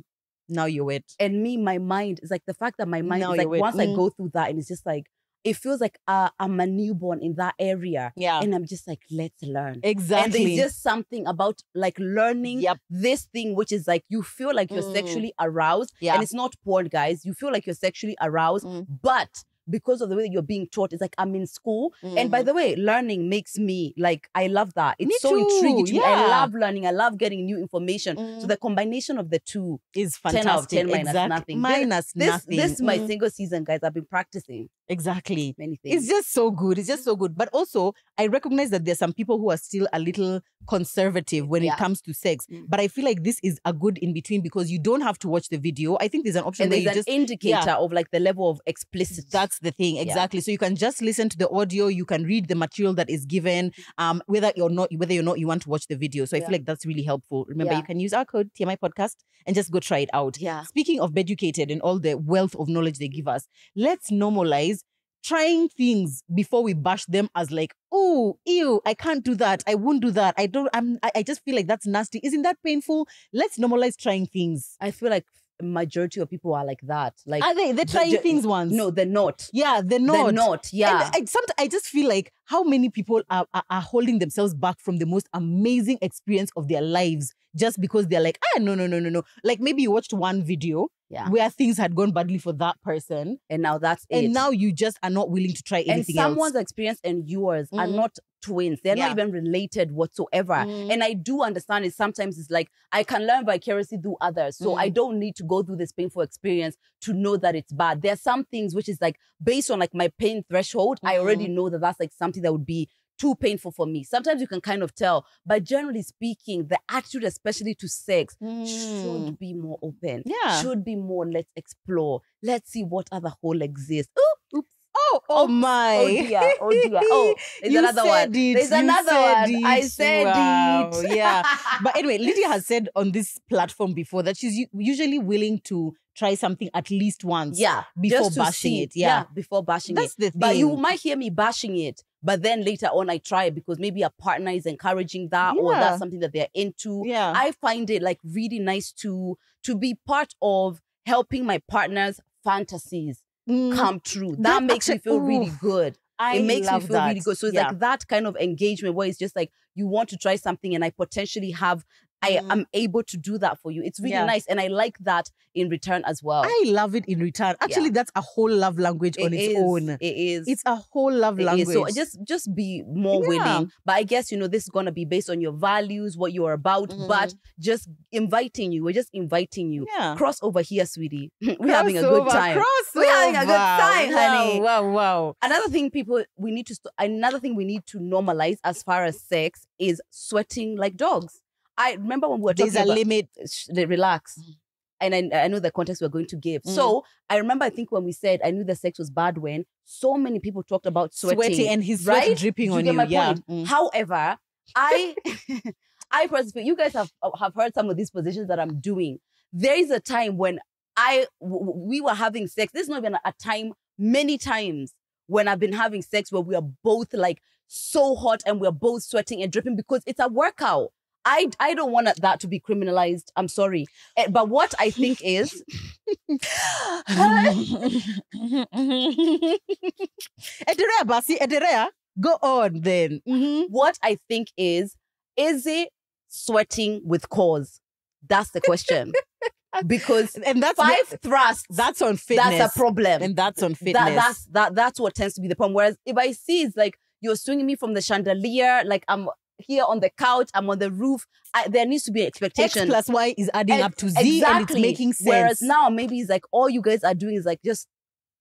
Now you're wet. And me, my mind is like the fact that my mind Now is like once I Mm. go through that and it's just like it feels like uh, I'm a newborn in that area. Yeah. And I'm just like, let's learn. Exactly. And there's just something about like learning Yep. this thing, which is like you feel like you're Mm. sexually aroused. Yeah. And it's not porn, guys. You feel like you're sexually aroused, Mm. but because of the way that you're being taught, it's like I'm in school. And by Mhm. the way, learning makes me like I love that. It's Me so intriguing too, to me. I love learning. I love getting new information. So Mm. the combination of the two, is 10 out of fantastic. 10 minus exactly. nothing. This- Minus this nothing. this is my Mm. single season, guys. I've been practicing Exactly. many things. It's just so good. It's just so good. But also, I recognize that there's some people who are still a little conservative when Yeah. it comes to sex. Mm. But I feel like this is a good in between because you don't have to watch the video. I think there's an option and there's an just indicator of like the level of explicit. that's the thing exactly. So you can just listen to the audio. You can read the material that is given. Um, whether you're not whether you're not you want to watch the video. So I feel like that's really helpful. Remember, Yeah. you can use our code TMI podcast and just go try it out. yeah. Speaking of Beducated and all the wealth of knowledge they give us, let's normalize trying things before we bash them as like, oh, ew, I can't do that. I won't do that. I don't, I'm, I, I just feel like that's nasty. Isn't that painful? Let's normalize trying things. I feel like majority of people are like that. Like Are they? They're the- trying things once. no, they're not. Yeah, they're not. They're not. Yeah. And I, sometimes I just feel like how many people are, are, are holding themselves back from the most amazing experience of their lives just because they're like, ah, no, no, no, no, no. Like maybe you watched one video yeah. where things had gone badly for that person. And now that's it. And now you just are not willing to try anything and someone's else. experience and yours are Mm. not twins. They're Yeah. not even related whatsoever. Mm. And I do understand it. Sometimes it's like I can learn vicariously through others. So I Mm. don't need to go through this painful experience to know that it's bad. There are some things which is like based on like my pain threshold, I already Mm-hmm. know that that's like something that would be too painful for me. Sometimes you can kind of tell, but generally speaking, the attitude, especially to sex, Mm. should be more open. Yeah. Should be more, let's explore. Let's see what other hole exists. Ooh, oops. Oh, oh my. Oh dear, oh dear. Oh, there's You another said one. it, There's you another one. I said Wow, it. yeah. But anyway, Lydia has said on this platform before that she's usually willing to try something at least once. yeah, Before bashing see it, yeah. before bashing That's it. the But you might hear me bashing it, but then later on I try it because maybe a partner is encouraging that or that's something that they're into. Yeah. I find it like really nice to to be part of helping my partner's fantasies Mm, come true. That, That makes me actu- feel really good. I it makes me feel that. really good. So it's Yeah. like that kind of engagement where it's just like you want to try something and I potentially have I Mm. am able to do that for you. It's really Yeah. nice. And I like that in return as well. I love it in return. Actually, that's a whole love language on It its is, own. It is. It's a whole love It is. language. So just just be more Yeah. willing. But I guess you know this is gonna be based on your values, what you're about. But just inviting you. We're just inviting you. Mm-hmm. yeah. Cross over here, sweetie. We're having a good Crossover, time. We're having a good time, honey. Wow, wow, wow. Another thing people we need to st- another thing we need to normalize as far as sex is sweating like dogs. I remember when we were There's a about limit. relax. Mhm. And I, I know the context we're going to give. Mm. So I remember, I think when we said I knew the sex was bad when so many people talked about sweating. Sweating and his sweat right? dripping you on you. yeah. Mm. However, I, I personally, you guys have have heard some of these positions that I'm doing. There is a time when I we were having sex. This There's not even a time. Many times when I've been having sex where we are both like so hot and we're both sweating and dripping because it's a workout. I, I don't want that to be criminalized. I'm sorry. Eh, But what I think is, Ederea, Basi, Ederea. Go on then. Mhm. what I think is, is it sweating with cause? That's the question. because And that's five thrusts, that's on fitness. that's a problem. And that's on fitness. That, that's that that's what tends to be the problem. Whereas if I see it's like you're swinging me from the chandelier, like I'm here on the couch, I'm on the roof. I, there needs to be X expectation. plus Y is adding Ex- up to Z and it's making sense. Whereas now maybe it's like all you guys are doing is like just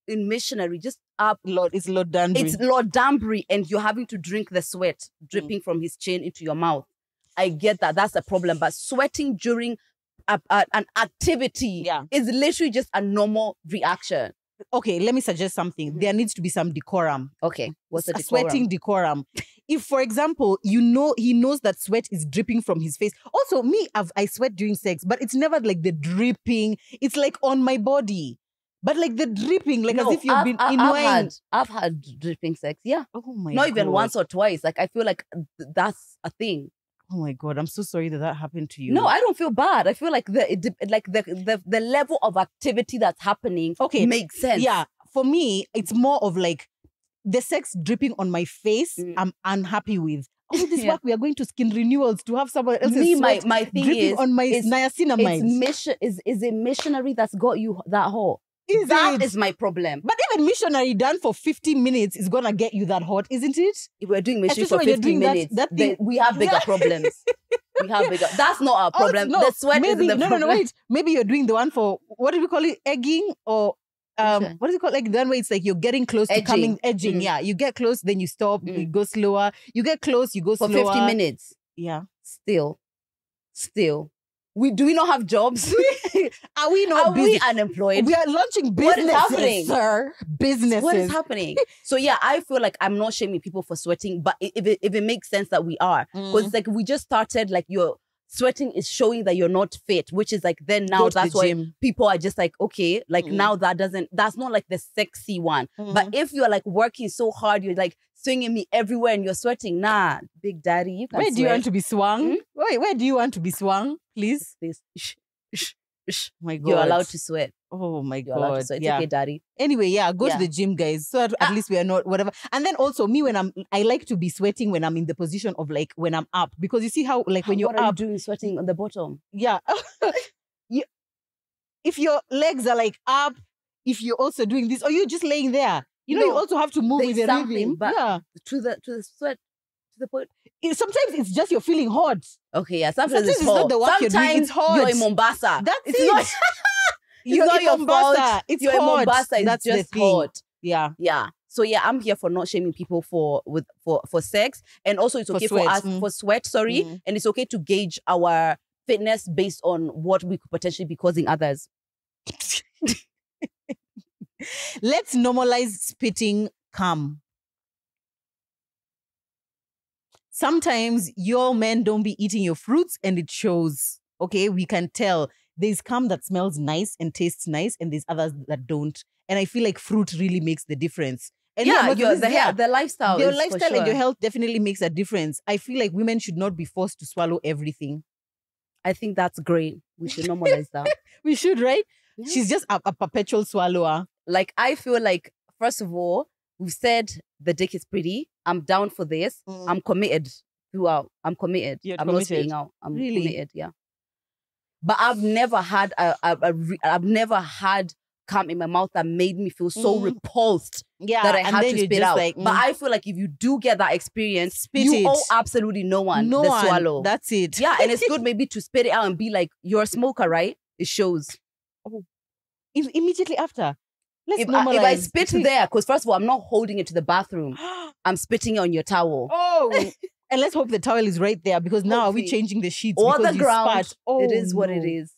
in missionary, just up. Lord, it's Lord Danbury. It's Lord Danbury, and you're having to drink the sweat Mm. dripping from his chin into your mouth. I get that. That's a problem. But sweating during a, a- an activity Yeah. is literally just a normal reaction. okay, let me suggest something. Mhm. There needs to be some decorum. Okay. What's the a decorum? sweating decorum. If, for example, you know he knows that sweat is dripping from his face. Also, me, I've, I sweat during sex, but it's never like the dripping. It's like on my body, but like the dripping, like No, as if you've I've, been I've, in I've wine. had, I've had dripping sex. Yeah. oh my Not even once or twice. Like I feel like th- that's a thing. Oh my god, I'm so sorry that that happened to you. No, I don't feel bad. I feel like the it, like the, the the level of activity that's happening Okay, makes sense. yeah. For me, it's more of like the sex dripping on my face. Mm. I'm unhappy with. All this Yeah. work we are going to skin renewals to have someone else's Me, my my thing dripping is on my it's- niacinamide. it's mission is is a missionary that's got you that hot. Is That it? is my problem. But even missionary done for 50 minutes is gonna get you that hot, isn't it? If we're doing missionary for when you're 50 doing that- minutes, that then thing- we have bigger Yeah. problems. we have bigger. That's not our Oh, problem. no, the sweat Maybe is the no, problem. no, no, wait. Maybe you're doing the one for what do we call it? Egging or um, one? what is it called? Like the one where it's like you're getting close to coming edging. Mm. Yeah, you get close, then you stop, you Mm. go slower. You get close, you go slower. For slower. 50 minutes. Yeah. Still, still. We do we not have jobs? Are we not Are busy? we unemployed? We are launching What is businesses, happening? sir. Businesses. what is happening? so yeah, I feel like I'm not shaming people for sweating, but if it, if it makes sense that we are, because Mm. like we just started like your sweating is showing that you're not fit, which is like then now to the that's why gym. people are just like okay, like Mm. now that doesn't that's not like the sexy one. But Mhm. if you're like working so hard, you're like swinging me everywhere and you're sweating, nah, big daddy, you can where do you want to be swung? Hmm? Wait, where do you want to be swung? Please. This- shh, shh, shh. Oh my God. You're allowed to sweat. Oh my You're God. sweat. It's Yeah. okay, daddy. Anyway, yeah, go Yeah. to the gym, guys. So at Ah. least we are not whatever. And then also me when I'm I like to be sweating when I'm in the position of like when I'm up. Because you see how like when you're what are you up, doing sweating on the bottom? yeah. you, if your legs are like up, if you're also doing this, or you're just laying there, you know, you also have to move with the rhythm. but- yeah. To the to the sweat to the point. It- sometimes it's just you're feeling hot. Okay, yeah. Sometimes, Sometimes it's, it's not hot. the work you're doing, Sometimes it's hot. you're in Mombasa. That's it's it. Not, You're not your Mombasa. fault. It's you're hot. Mombasa. It's That's just hot. Yeah. Yeah. So yeah, I'm here for not shaming people for with for for sex, and also it's For okay for, us mm. for sweat. Sorry, Mm. and it's okay to gauge our fitness based on what we could potentially be causing others. Let's normalize spitting cum. Sometimes your men don't be eating your fruits and it shows. Okay, we can tell. There's cum that smells nice and tastes nice, and there's others that don't. And I feel like fruit really makes the difference. And yeah, your, the, yeah, the lifestyle. your lifestyle and your health definitely makes a difference. I feel like women should not be forced to swallow everything. I think that's great. We should normalize that. We should, right? Yeah. She's just a, a perpetual swallower. Like I feel like first of all, we've said the dick is pretty. I'm down for this. Mm. I'm committed throughout. I'm committed. You're I'm not committed. staying out. I'm Really? committed. Yeah. But I've never had a, a, a re- I've never had come in my mouth that made me feel so Mm. repulsed yeah, that I had to spit out. like, But mm, I feel like if you do get that experience, Spit you it. owe absolutely no one no the one, swallow. That's it. yeah, and it's good maybe to spit it out and be like, "You're a smoker, right?" It shows. Im- immediately after. Let's If I, if I spit there, because first of all, I'm not holding it to the bathroom. I'm spitting it on your towel. oh, and let's hope the towel is right there because now are we Hopefully. changing the sheets Or because the ground. spat? Oh, it is what it is.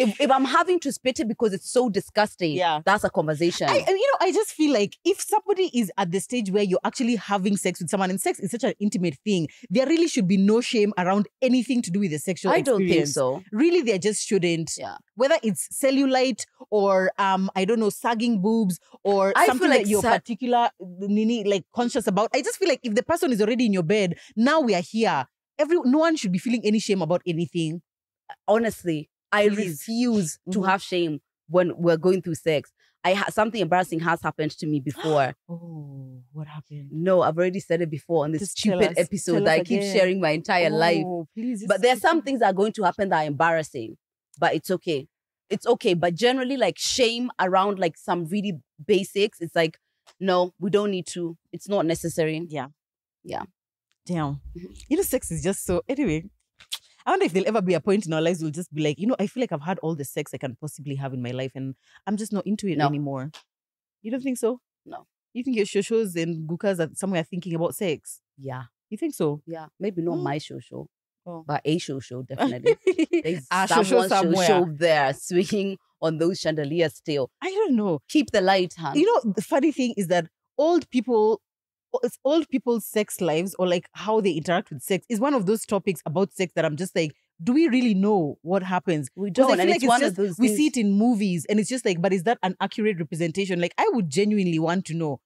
If, if I'm having to spit it because it's so disgusting, Yeah. that's a conversation. I, and you know, I just feel like if somebody is at the stage where you're actually having sex with someone, and sex is such an intimate thing, there really should be no shame around anything to do with the sexual I don't think so. Really, there just shouldn't. Yeah. Whether it's cellulite or um, I don't know, sagging boobs or I something like that you're sa- particular nini like conscious about. I just feel like if the person is already in your bed, now we are here. Every no one should be feeling any shame about anything. Honestly, I Please. refuse to Mhm. have shame when we're going through sex. I ha- something embarrassing has happened to me before. Oh, what happened? no, I've already said it before on this Just stupid episode that I keep sharing my entire life. Oh, please. But there's some things that are going to happen that are embarrassing. But it's okay. It's okay. But generally, like shame around like some really basics, it's like, no, we don't need to. It's not necessary. Yeah. Yeah. Damn. Mhm. You know, sex is just so. Anyway, I wonder if there'll ever be a point in our lives we'll just be like, you know, I feel like I've had all the sex I can possibly have in my life and I'm just not into it No. anymore. You don't think so? No. You think your shoshos and gukas are somewhere thinking about sex? Yeah. You think so? Yeah. Maybe not Mm. my show show, Oh. but a show show, definitely. There's Ah, shosho show somewhere. there swinging on those chandeliers still. I don't know. Keep the light, hand. You know, the funny thing is that old people, it's old people's sex lives or like how they interact with sex is one of those topics about sex that I'm just like, do we really know what happens? we don't. And like it's it's one just- of those we things- see it in movies and it's just like, but is that an accurate representation? Like, I would genuinely want to know.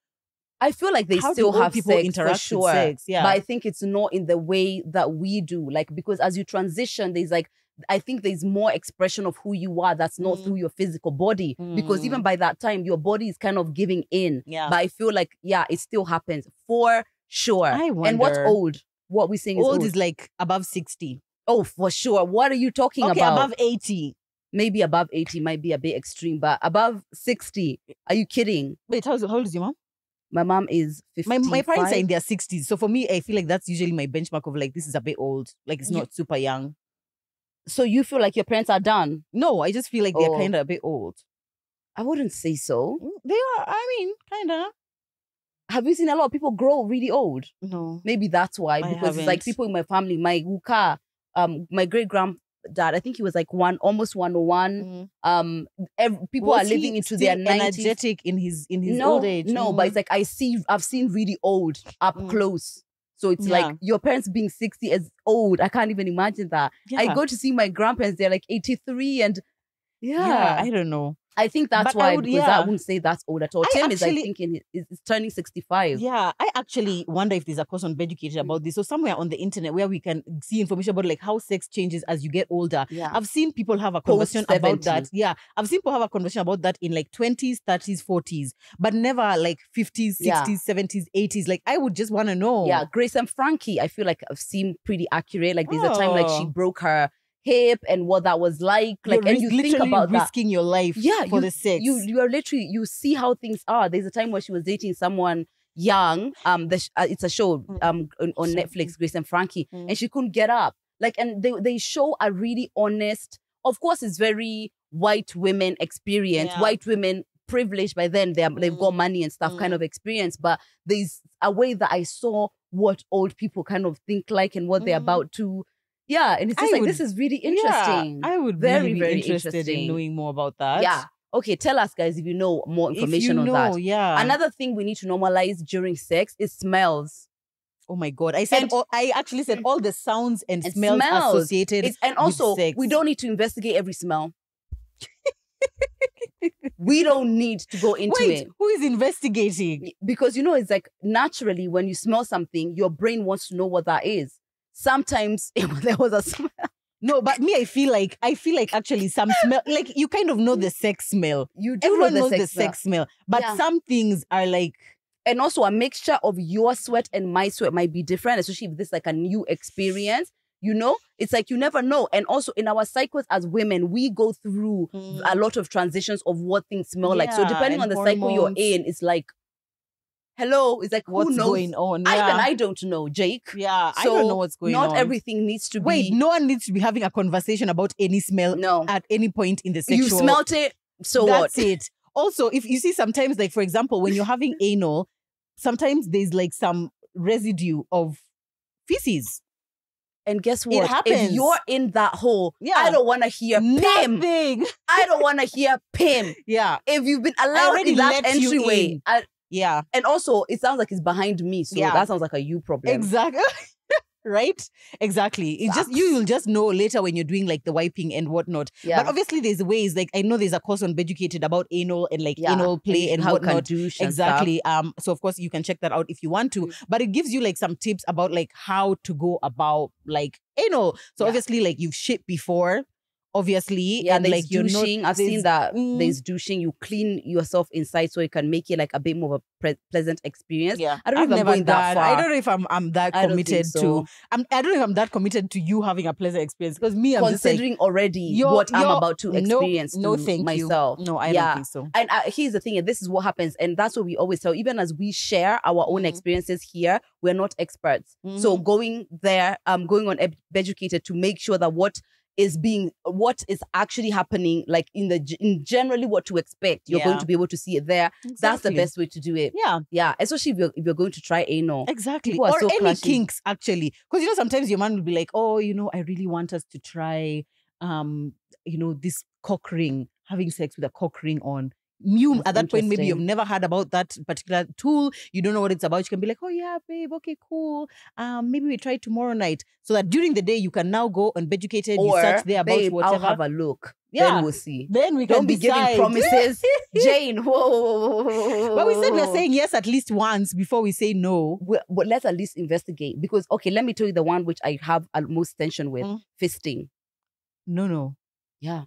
I feel like they still have people sex interact with for sure. sex? Yeah. But I think it's not in the way that we do. Like because as you transition, there's like I think there's more expression of who you are that's not Mm. through your physical body. Because even by that time, your body is kind of giving in. Yeah. But I feel like, yeah, it still happens for sure. I wonder. And what's old? What we're saying is old old. is like above 60. oh, for sure. What are you talking about? Okay, about? above 80. Maybe above 80 might be a bit extreme, but above 60. Are you kidding? Wait, how, how old is your mom? My mom is 50. My, my parents are in their 60s. So for me, I feel like that's usually my benchmark of like, this is a bit old. Like, it's not super young. So you feel like your parents are done? No, I just feel like they're Oh. kind of a bit old. I wouldn't say so. Mm, They are, I mean, kind of. Have you seen a lot of people grow really old? No. Maybe that's why. I Because it's like people in my family, my uka, um, my great granddad, I think he was like one, almost 101. Mm. Um, ev- people Was are living into their 90s. energetic in his in his no, old age. no, but it's like I see, I've seen really old up Mm. close. So it's Yeah. like your parents being 60 is old. I can't even imagine that. yeah. I go to see my grandparents, they're like 83 and yeah, yeah, I don't know. I think that's But I why would- because I wouldn't say that's old at all. I Tim is, I actually- think, in, is, is turning 65. Yeah, I actually wonder if there's a course on Beducated Mm. about this. So somewhere on the internet where we can see information about like how sex changes as you get older. Yeah. I've seen people have a conversation about that. Yeah, I've seen people have a conversation about that in like 20s, 30s, 40s, but never like 50s, 60s, 70s, 80s. Like I would just want to know. Yeah, Grace and Frankie, I feel like I've seen pretty accurate. Like there's a time like she Oh. broke her hip and what that was like. Like You're and ris- you think about that. risking your life Yeah, for you, the sex. you you are literally you see how things are. There's a time where she was dating someone young. Um, the sh- uh, it's a show Mm. um on, on. Netflix, Grace and Frankie, Mm. and she couldn't get up. Like, and they they show a really honest. Of course, it's very white women experience. Yeah. White women privileged by then. They are, they've got money and stuff, kind Mm. of experience. But there's a way that I saw what old people kind of think like and what they're Mhm. about to. Yeah, and it's I just like would- this is really Yeah, interesting. I would Very, really be very interested interesting. in knowing more about that. Yeah. Okay, tell us, guys, if you know more information on know, that. yeah. Another thing we need to normalize during sex is smells. oh my god, I said And- all, I actually said all the sounds and, And smells, smells. associated. It's, and also, we don't need to investigate every smell. we don't need to go into Wait, it. who is investigating? because you know it's like naturally when you smell something your brain wants to know what that is sometimes there was a smell No, but me, I feel like I feel like actually some smell like you kind of know the sex smell. you do Everyone know knows the the sex smell. sex smell, but Yeah. some things are like and also a mixture of your sweat and my sweat might be different especially if this is like a new experience you know it's like you never know and also in our cycles as women we go through mm. a lot of transitions of what things smell like so depending on the cycle you're in it's like hello it's like what's going on. I, Yeah, even i don't know jake yeah, I don't know what's going not on. Not everything needs to Wait, be no one needs to be having a conversation about any smell no at any point in the sexual. you smelt it so what That's it. Also, if you see sometimes, like for example, when you're having anal, sometimes there's like some residue of feces. And guess It what? If happens. you're in that hole, Yeah. I don't want to hear Pim. Nothing. I don't want to hear Pim. Yeah, If you've been allowed in that entryway, in. I- yeah, and also it sounds like it's behind me, so Yeah. that sounds like a you problem. exactly. right? Exactly. It's just you will just know later when you're doing like the wiping and whatnot. yeah. But obviously, there's ways. Like I know there's a course on Beducated about anal and like yeah. anal play and can whatnot. and exactly um so of course you can check that out if you want to Mm. but it gives you like some tips about like how to go about like anal so Yeah. obviously like you've shit before obviously. Yeah, and there's like you're not douching. I've seen that. Mm. There's douching. You clean yourself inside so you can make it like a bit more of a pre- pleasant experience. yeah I don't know I've if I'm going that done- I don't know if I'm I'm that I committed so. to I'm I don't know if I'm that committed to you having a pleasant experience because me I'm just like Considering already what I'm about to experience no to thank myself. you no I Yeah. don't think so and uh, here's the thing and this is what happens and that's what we always tell even as we share our own Mhm. experiences here we're not experts so Mhm. going there um going on Ed- Beducated to make sure that what is being what is actually happening like in the in generally what to expect you're going to be able to see it there that's the best way to do it yeah yeah especially if you're, if you're going to try anal Exactly. Or so any clashy. kinks, actually. Because you know, sometimes your man will be like, Oh, you know, I really want us to try um, you know, this cock ring, having sex with a cock ring on. You That's at that point, maybe you've never heard about that particular tool. You don't know what it's about. You can be like, Oh yeah, babe, okay, cool. Um, maybe we try tomorrow night. So that during the day you can now go and Beducated, you or search there about babe, whatever. I'll have a look Yeah. then we'll see then we can don't be decide. giving promises jane whoa, but we said we're saying yes at least once before we say no. but let's at least investigate because okay let me tell you the one which i have most tension with Mm. fisting No, no. yeah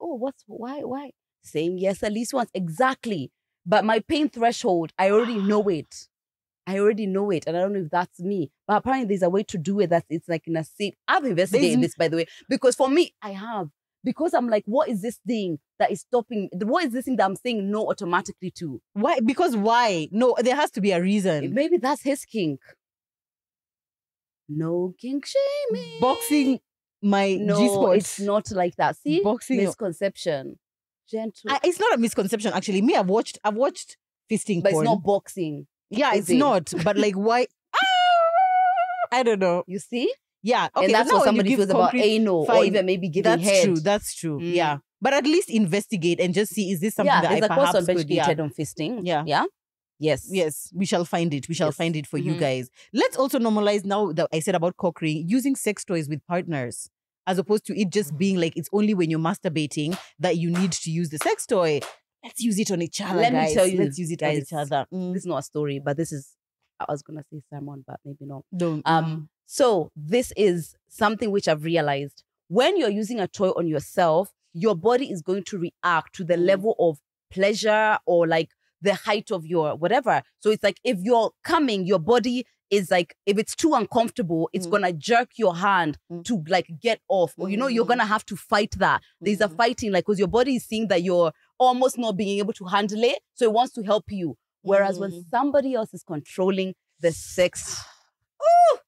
oh what's why why saying yes at least once exactly but my pain threshold i already know it i already know it and i don't know if that's me but apparently there's a way to do it that it's like in a safe i've investigated this by the way because for me i have because i'm like what is this thing that is stopping what is this thing that i'm saying no automatically to Why? Because why? No, there has to be a reason. maybe that's his kink no kink shaming boxing my No, spot. it's not like that. See, Boxing- misconception. Gentle, I- it's not a misconception actually. Me, I've watched I've watched fisting but it's not boxing. yeah, it's it? not. But like why? I don't know. You see, Yeah, okay. and that's what somebody feels about anal, or fine. even maybe giving That's head. true. That's true. Mm. Yeah, but at least investigate and just see is this something yeah, that I a course perhaps on could. Yeah. on fisting. Yeah. yeah, yes, Yes, we shall find it. We shall Yes. find it for you Mhm. guys. Let's also normalize now that I said about cock ring, using sex toys with partners, as opposed to it just being like it's only when you're masturbating that you need to use the sex toy. Let's use it on each other. Let me tell you, Let's use it on each other. Mm, This is not a story, but this is. I was gonna say sermon, but maybe not. don't. Um, so this is something which I've realized. When you're using a toy on yourself, your body is going to react to the Mm. level of pleasure or like the height of your whatever. So it's like if you're coming, your body is like if it's too uncomfortable, it's Mm. gonna jerk your hand Mm. to like get off, or you know you're Mm. gonna have to fight that. There's a Mm. fighting like because your body is seeing that you're almost not being able to handle it, so it wants to help you. Whereas when Mm. somebody else is controlling the sex, oh,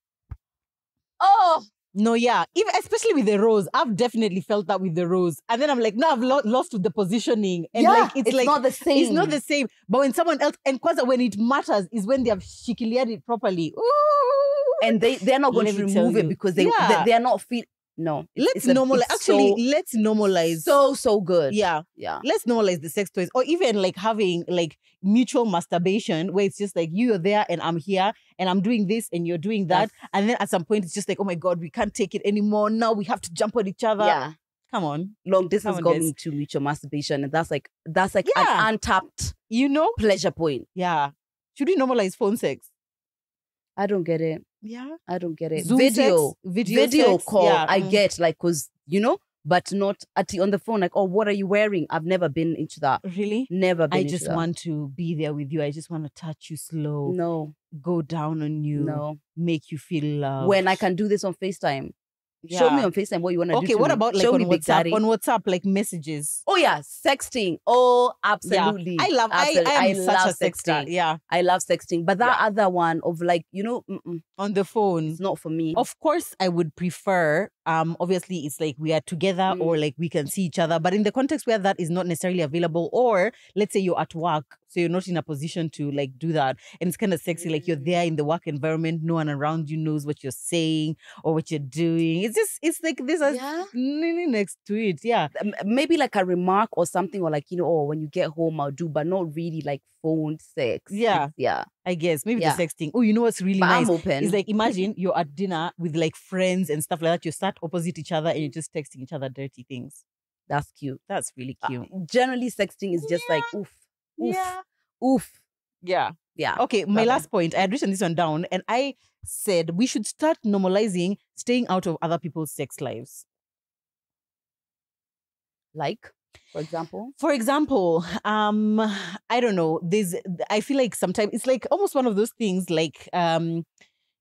oh, No, yeah. Even especially with the rose, I've definitely felt that with the rose. And then I'm like, no, I've lo- lost with the positioning. And yeah, like it's, like not the same. it's not the same. But when someone else and kwanza when it matters is when they have shikiliared it properly. Ooh. and they they're not going Let to remove it because they, Yeah. they they're not feel no. Let's normalize. Actually, so, let's normalize. so so good. yeah, yeah. let's normalize the sex toys, or even like having like mutual masturbation, where it's just like you're there and I'm here and I'm doing this and you're doing that, and then at some point it's just like, oh my god, we can't take it anymore. Now we have to jump on each other. yeah. come on, Long distance on, got guys. me to mutual masturbation, and that's like that's like Yeah. an untapped you know, pleasure point. yeah. Should we normalize phone sex? I don't get it. Yeah, I don't get it. Zoom video, sex? video, video sex? call. Yeah, I mm. get like because you know, but not at the, on the phone. Like, oh, what are you wearing? I've never been into that. Really? Never been. I just that. want to be there with you. I just want to touch you slow, no, go down on you, no. make you feel love. When I can do this on Facetime, show me on Facetime what you want to do. Okay, what about like show on WhatsApp? On WhatsApp, like messages. Oh yeah, sexting. Oh, absolutely. I love. Absolutely. I, I am such love a sexter. sexting. Yeah, I love sexting, but that other one of like you know, mm-mm, on the phone. it's not for me. Of course, I would prefer. Um, obviously, it's like we are together, or Mm. like we can see each other. But in the context where that is not necessarily available, or let's say you're at work, so you're not in a position to like do that, and it's kind of sexy. Like you're Mm. there in the work environment, no one around you knows what you're saying or what you're doing. It's just, it's like this is Yeah. next to it. Yeah, maybe like a remark or something, or like you know, oh, when you get home, I'll do, but not really like phone sex. Yeah. It's- yeah. I guess maybe Yeah. the sexting. Oh, you know what's really But nice? I'm open. It's like imagine you're at dinner with like friends and stuff like that. You sat opposite each other and you're just texting each other dirty things. that's cute. That's really Uh, cute. generally, sexting is just like oof, oof, oof. Yeah. Yeah. Okay, my last point. I had written this one down and I said we should start normalizing staying out of other people's sex lives. Like, for example, For example, um, I don't know. There's I feel like sometimes it's like almost one of those things like um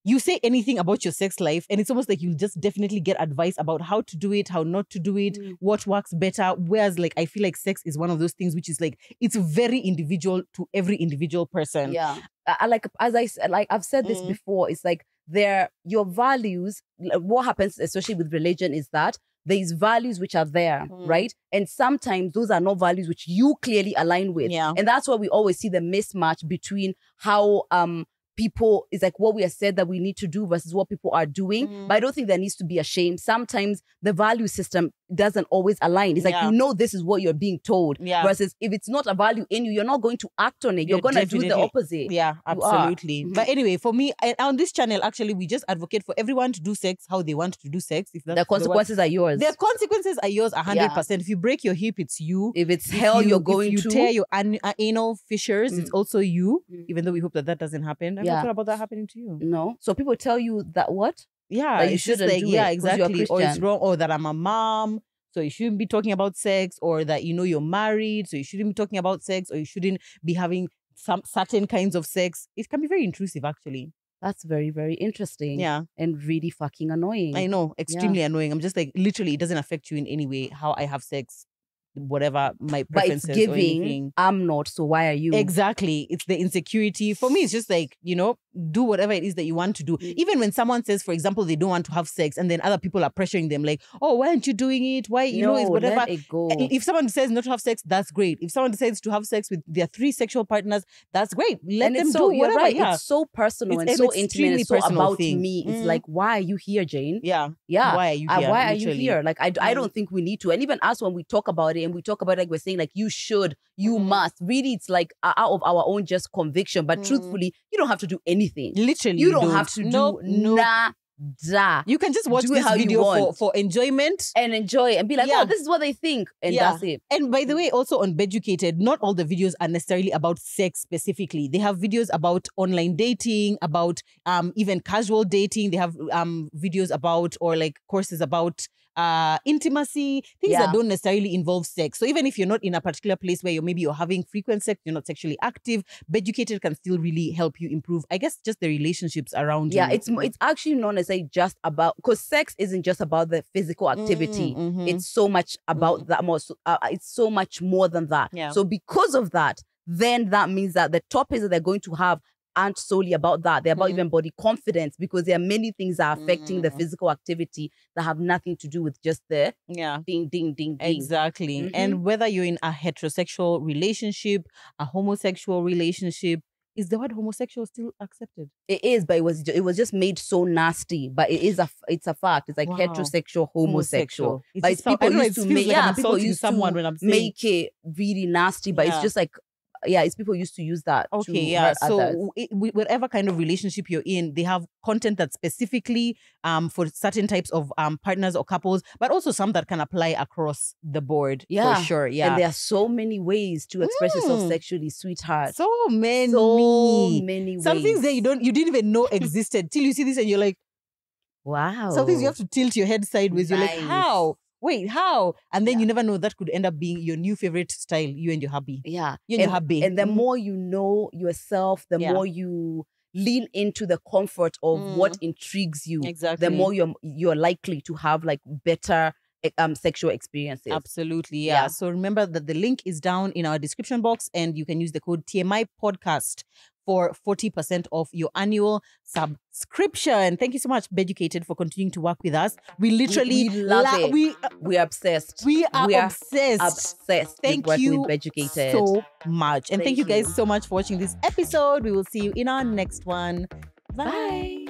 you say anything about your sex life, and it's almost like you'll just definitely get advice about how to do it, how not to do it, Mm. what works better. Whereas, like, I feel like sex is one of those things which is like it's very individual to every individual person. yeah. I, I like as I said, like I've said this Mm. before. It's like there, your values. What happens, especially with religion, is that there's values which are there, Mm. right? And sometimes those are not values which you clearly align with. Yeah. And that's why we always see the mismatch between how um people is like what we have said that we need to do versus what people are doing. Mm. But I don't think there needs to be a shame. Sometimes the value system doesn't always align. It's like Yeah. you know this is what you're being told. Yeah. Versus if it's not a value in you, you're not going to act on it. You're, You're gonna do the opposite. Yeah, absolutely. Mhm. But anyway, for me, I, on this channel, actually, we just advocate for everyone to do sex how they want to do sex. If that's The consequences are yours. The consequences are yours, hundred percent. If you break your hip, it's you. if it's hell, you, are going if you to. tear your an- uh, anal fissures, it's Mm. also you. Mm. Even though we hope that that doesn't happen. I've Yeah. not thought about that happening to you. no. So people tell you that what? Yeah, you it's just shouldn't like do yeah, it exactly. Or it's wrong, or that I'm a mom. So you shouldn't be talking about sex, or that you know you're married, so you shouldn't be talking about sex, or you shouldn't be having some certain kinds of sex. It can be very intrusive, actually. That's very, very interesting. Yeah. And really fucking annoying. I know, extremely annoying. I'm just like, literally, it doesn't affect you in any way how I have sex, whatever my but it's preferences or giving. I'm not, so why are you? Exactly. It's the insecurity. For me, it's just like, you know, do whatever it is that you want to do. Mm. Even when someone says, for example, they don't want to have sex, and then other people are pressuring them, like, oh, why aren't you doing it? Why, you know, it's whatever. Let it go. If someone says not to have sex, that's great. If someone decides to have sex with their three sexual partners, that's great. Let and them it's so do whatever. right. Yeah. It's so personal It's and so intimate and so personal about thing. me. It's Mm. like, why are you here, Jane? yeah. Yeah. Why are you Uh, here? why are you here? Like I, Mm. don't think we need to. And even us when we talk about it and we talk about it, like we're saying like you should, you Mhm. must. Really, it's like uh, out of our own just conviction. But Mm. truthfully, you don't have to do anything. Literally. You don't, have to no, do no. nada You can just watch Do this how you video for, for enjoyment. and enjoy and be like, Yeah. oh, this is what they think, and Yeah. that's it. And by the way, also on Beducated, not all the videos are necessarily about sex specifically. They have videos about online dating, about um even casual dating. They have um videos about or like courses about uh intimacy, things Yeah. that don't necessarily involve sex. So even if you're not in a particular place where you're maybe you're having frequent sex, you're not sexually active, Beducated can still really help you improve. I guess just the relationships around Yeah, you. it's it's actually not necessarily just about because sex isn't just about the physical activity. Mm, mhm. It's so much about that more. So, uh, it's so much more than that. Yeah. So because of that, then that means that the topics that they're going to have aren't solely about that. They're about Mhm. even body confidence because there are many things that are affecting the Mm. physical activity that have nothing to do with just the yeah. ding ding ding ding. Exactly. Mhm. And whether you're in a heterosexual relationship, a homosexual relationship, is the word homosexual still accepted? It is, but it was it was just made so nasty. But it is a it's a fact. It's like Wow. heterosexual, homosexual. It's But it's people know, used it to make like yeah, people used someone to when I'm saying make it really nasty. But Yeah. it's just like yeah, it's people used to use that. Okay, to yeah. So it, whatever kind of relationship you're in, they have content that's specifically um for certain types of um partners or couples, but also some that can apply across the board. Yeah. for sure. Yeah, And there are so many ways to express yourself Mm. sexually, sweetheart. so many. So many ways. some things that you don't, you didn't even know existed till you see this, and you're like, Wow. some things you have to tilt your head sideways. You're like, Nice. how? Wait, how? And then Yeah. you never know that could end up being your new favorite style. You and your hubby. Yeah. You and your and, hubby. and the Mm. more you know yourself, the Yeah. more you lean into the comfort of what intrigues you, exactly. the more you're you're likely to have like better um sexual experiences. Absolutely, yeah. Yeah. So remember that the link is down in our description box, and you can use the code TMI podcast for 40% off your annual subscription. Thank you so much, Beducated, for continuing to work with us. We literally we love it. we uh, We're obsessed. we are We are obsessed. obsessed Thank you with Beducated. so much. And thank, Thank you guys you. so much for watching this episode. We will see you in our next one. Bye.